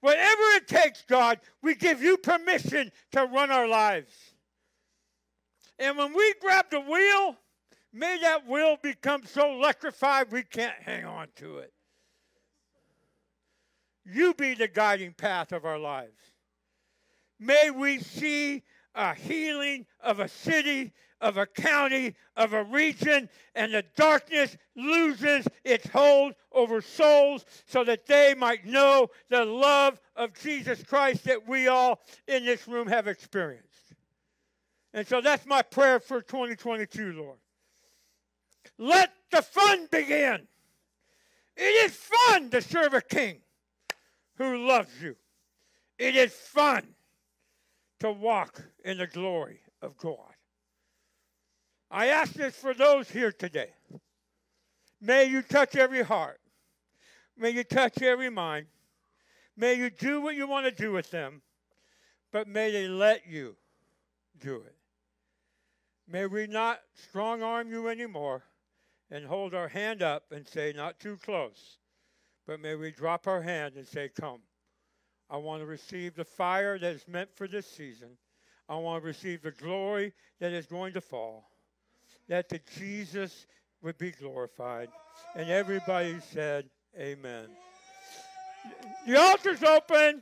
[SPEAKER 2] Whatever it takes, God, we give you permission to run our lives. And when we grab the wheel, may that wheel become so electrified we can't hang on to it. You be the guiding path of our lives. May we see a healing of a city, of a county, of a region, and the darkness loses its hold over souls so that they might know the love of Jesus Christ that we all in this room have experienced. And so that's my prayer for 2022, Lord. Let the fun begin. It is fun to serve a king who loves you. It is fun to walk in the glory of God. I ask this for those here today. May you touch every heart. May you touch every mind. May you do what you want to do with them, but may they let you do it. May we not strong arm you anymore and hold our hand up and say, not too close, but may we drop our hand and say, come. I want to receive the fire that is meant for this season. I want to receive the glory that is going to fall. That the Jesus would be glorified. And everybody said, Amen. The altar's open.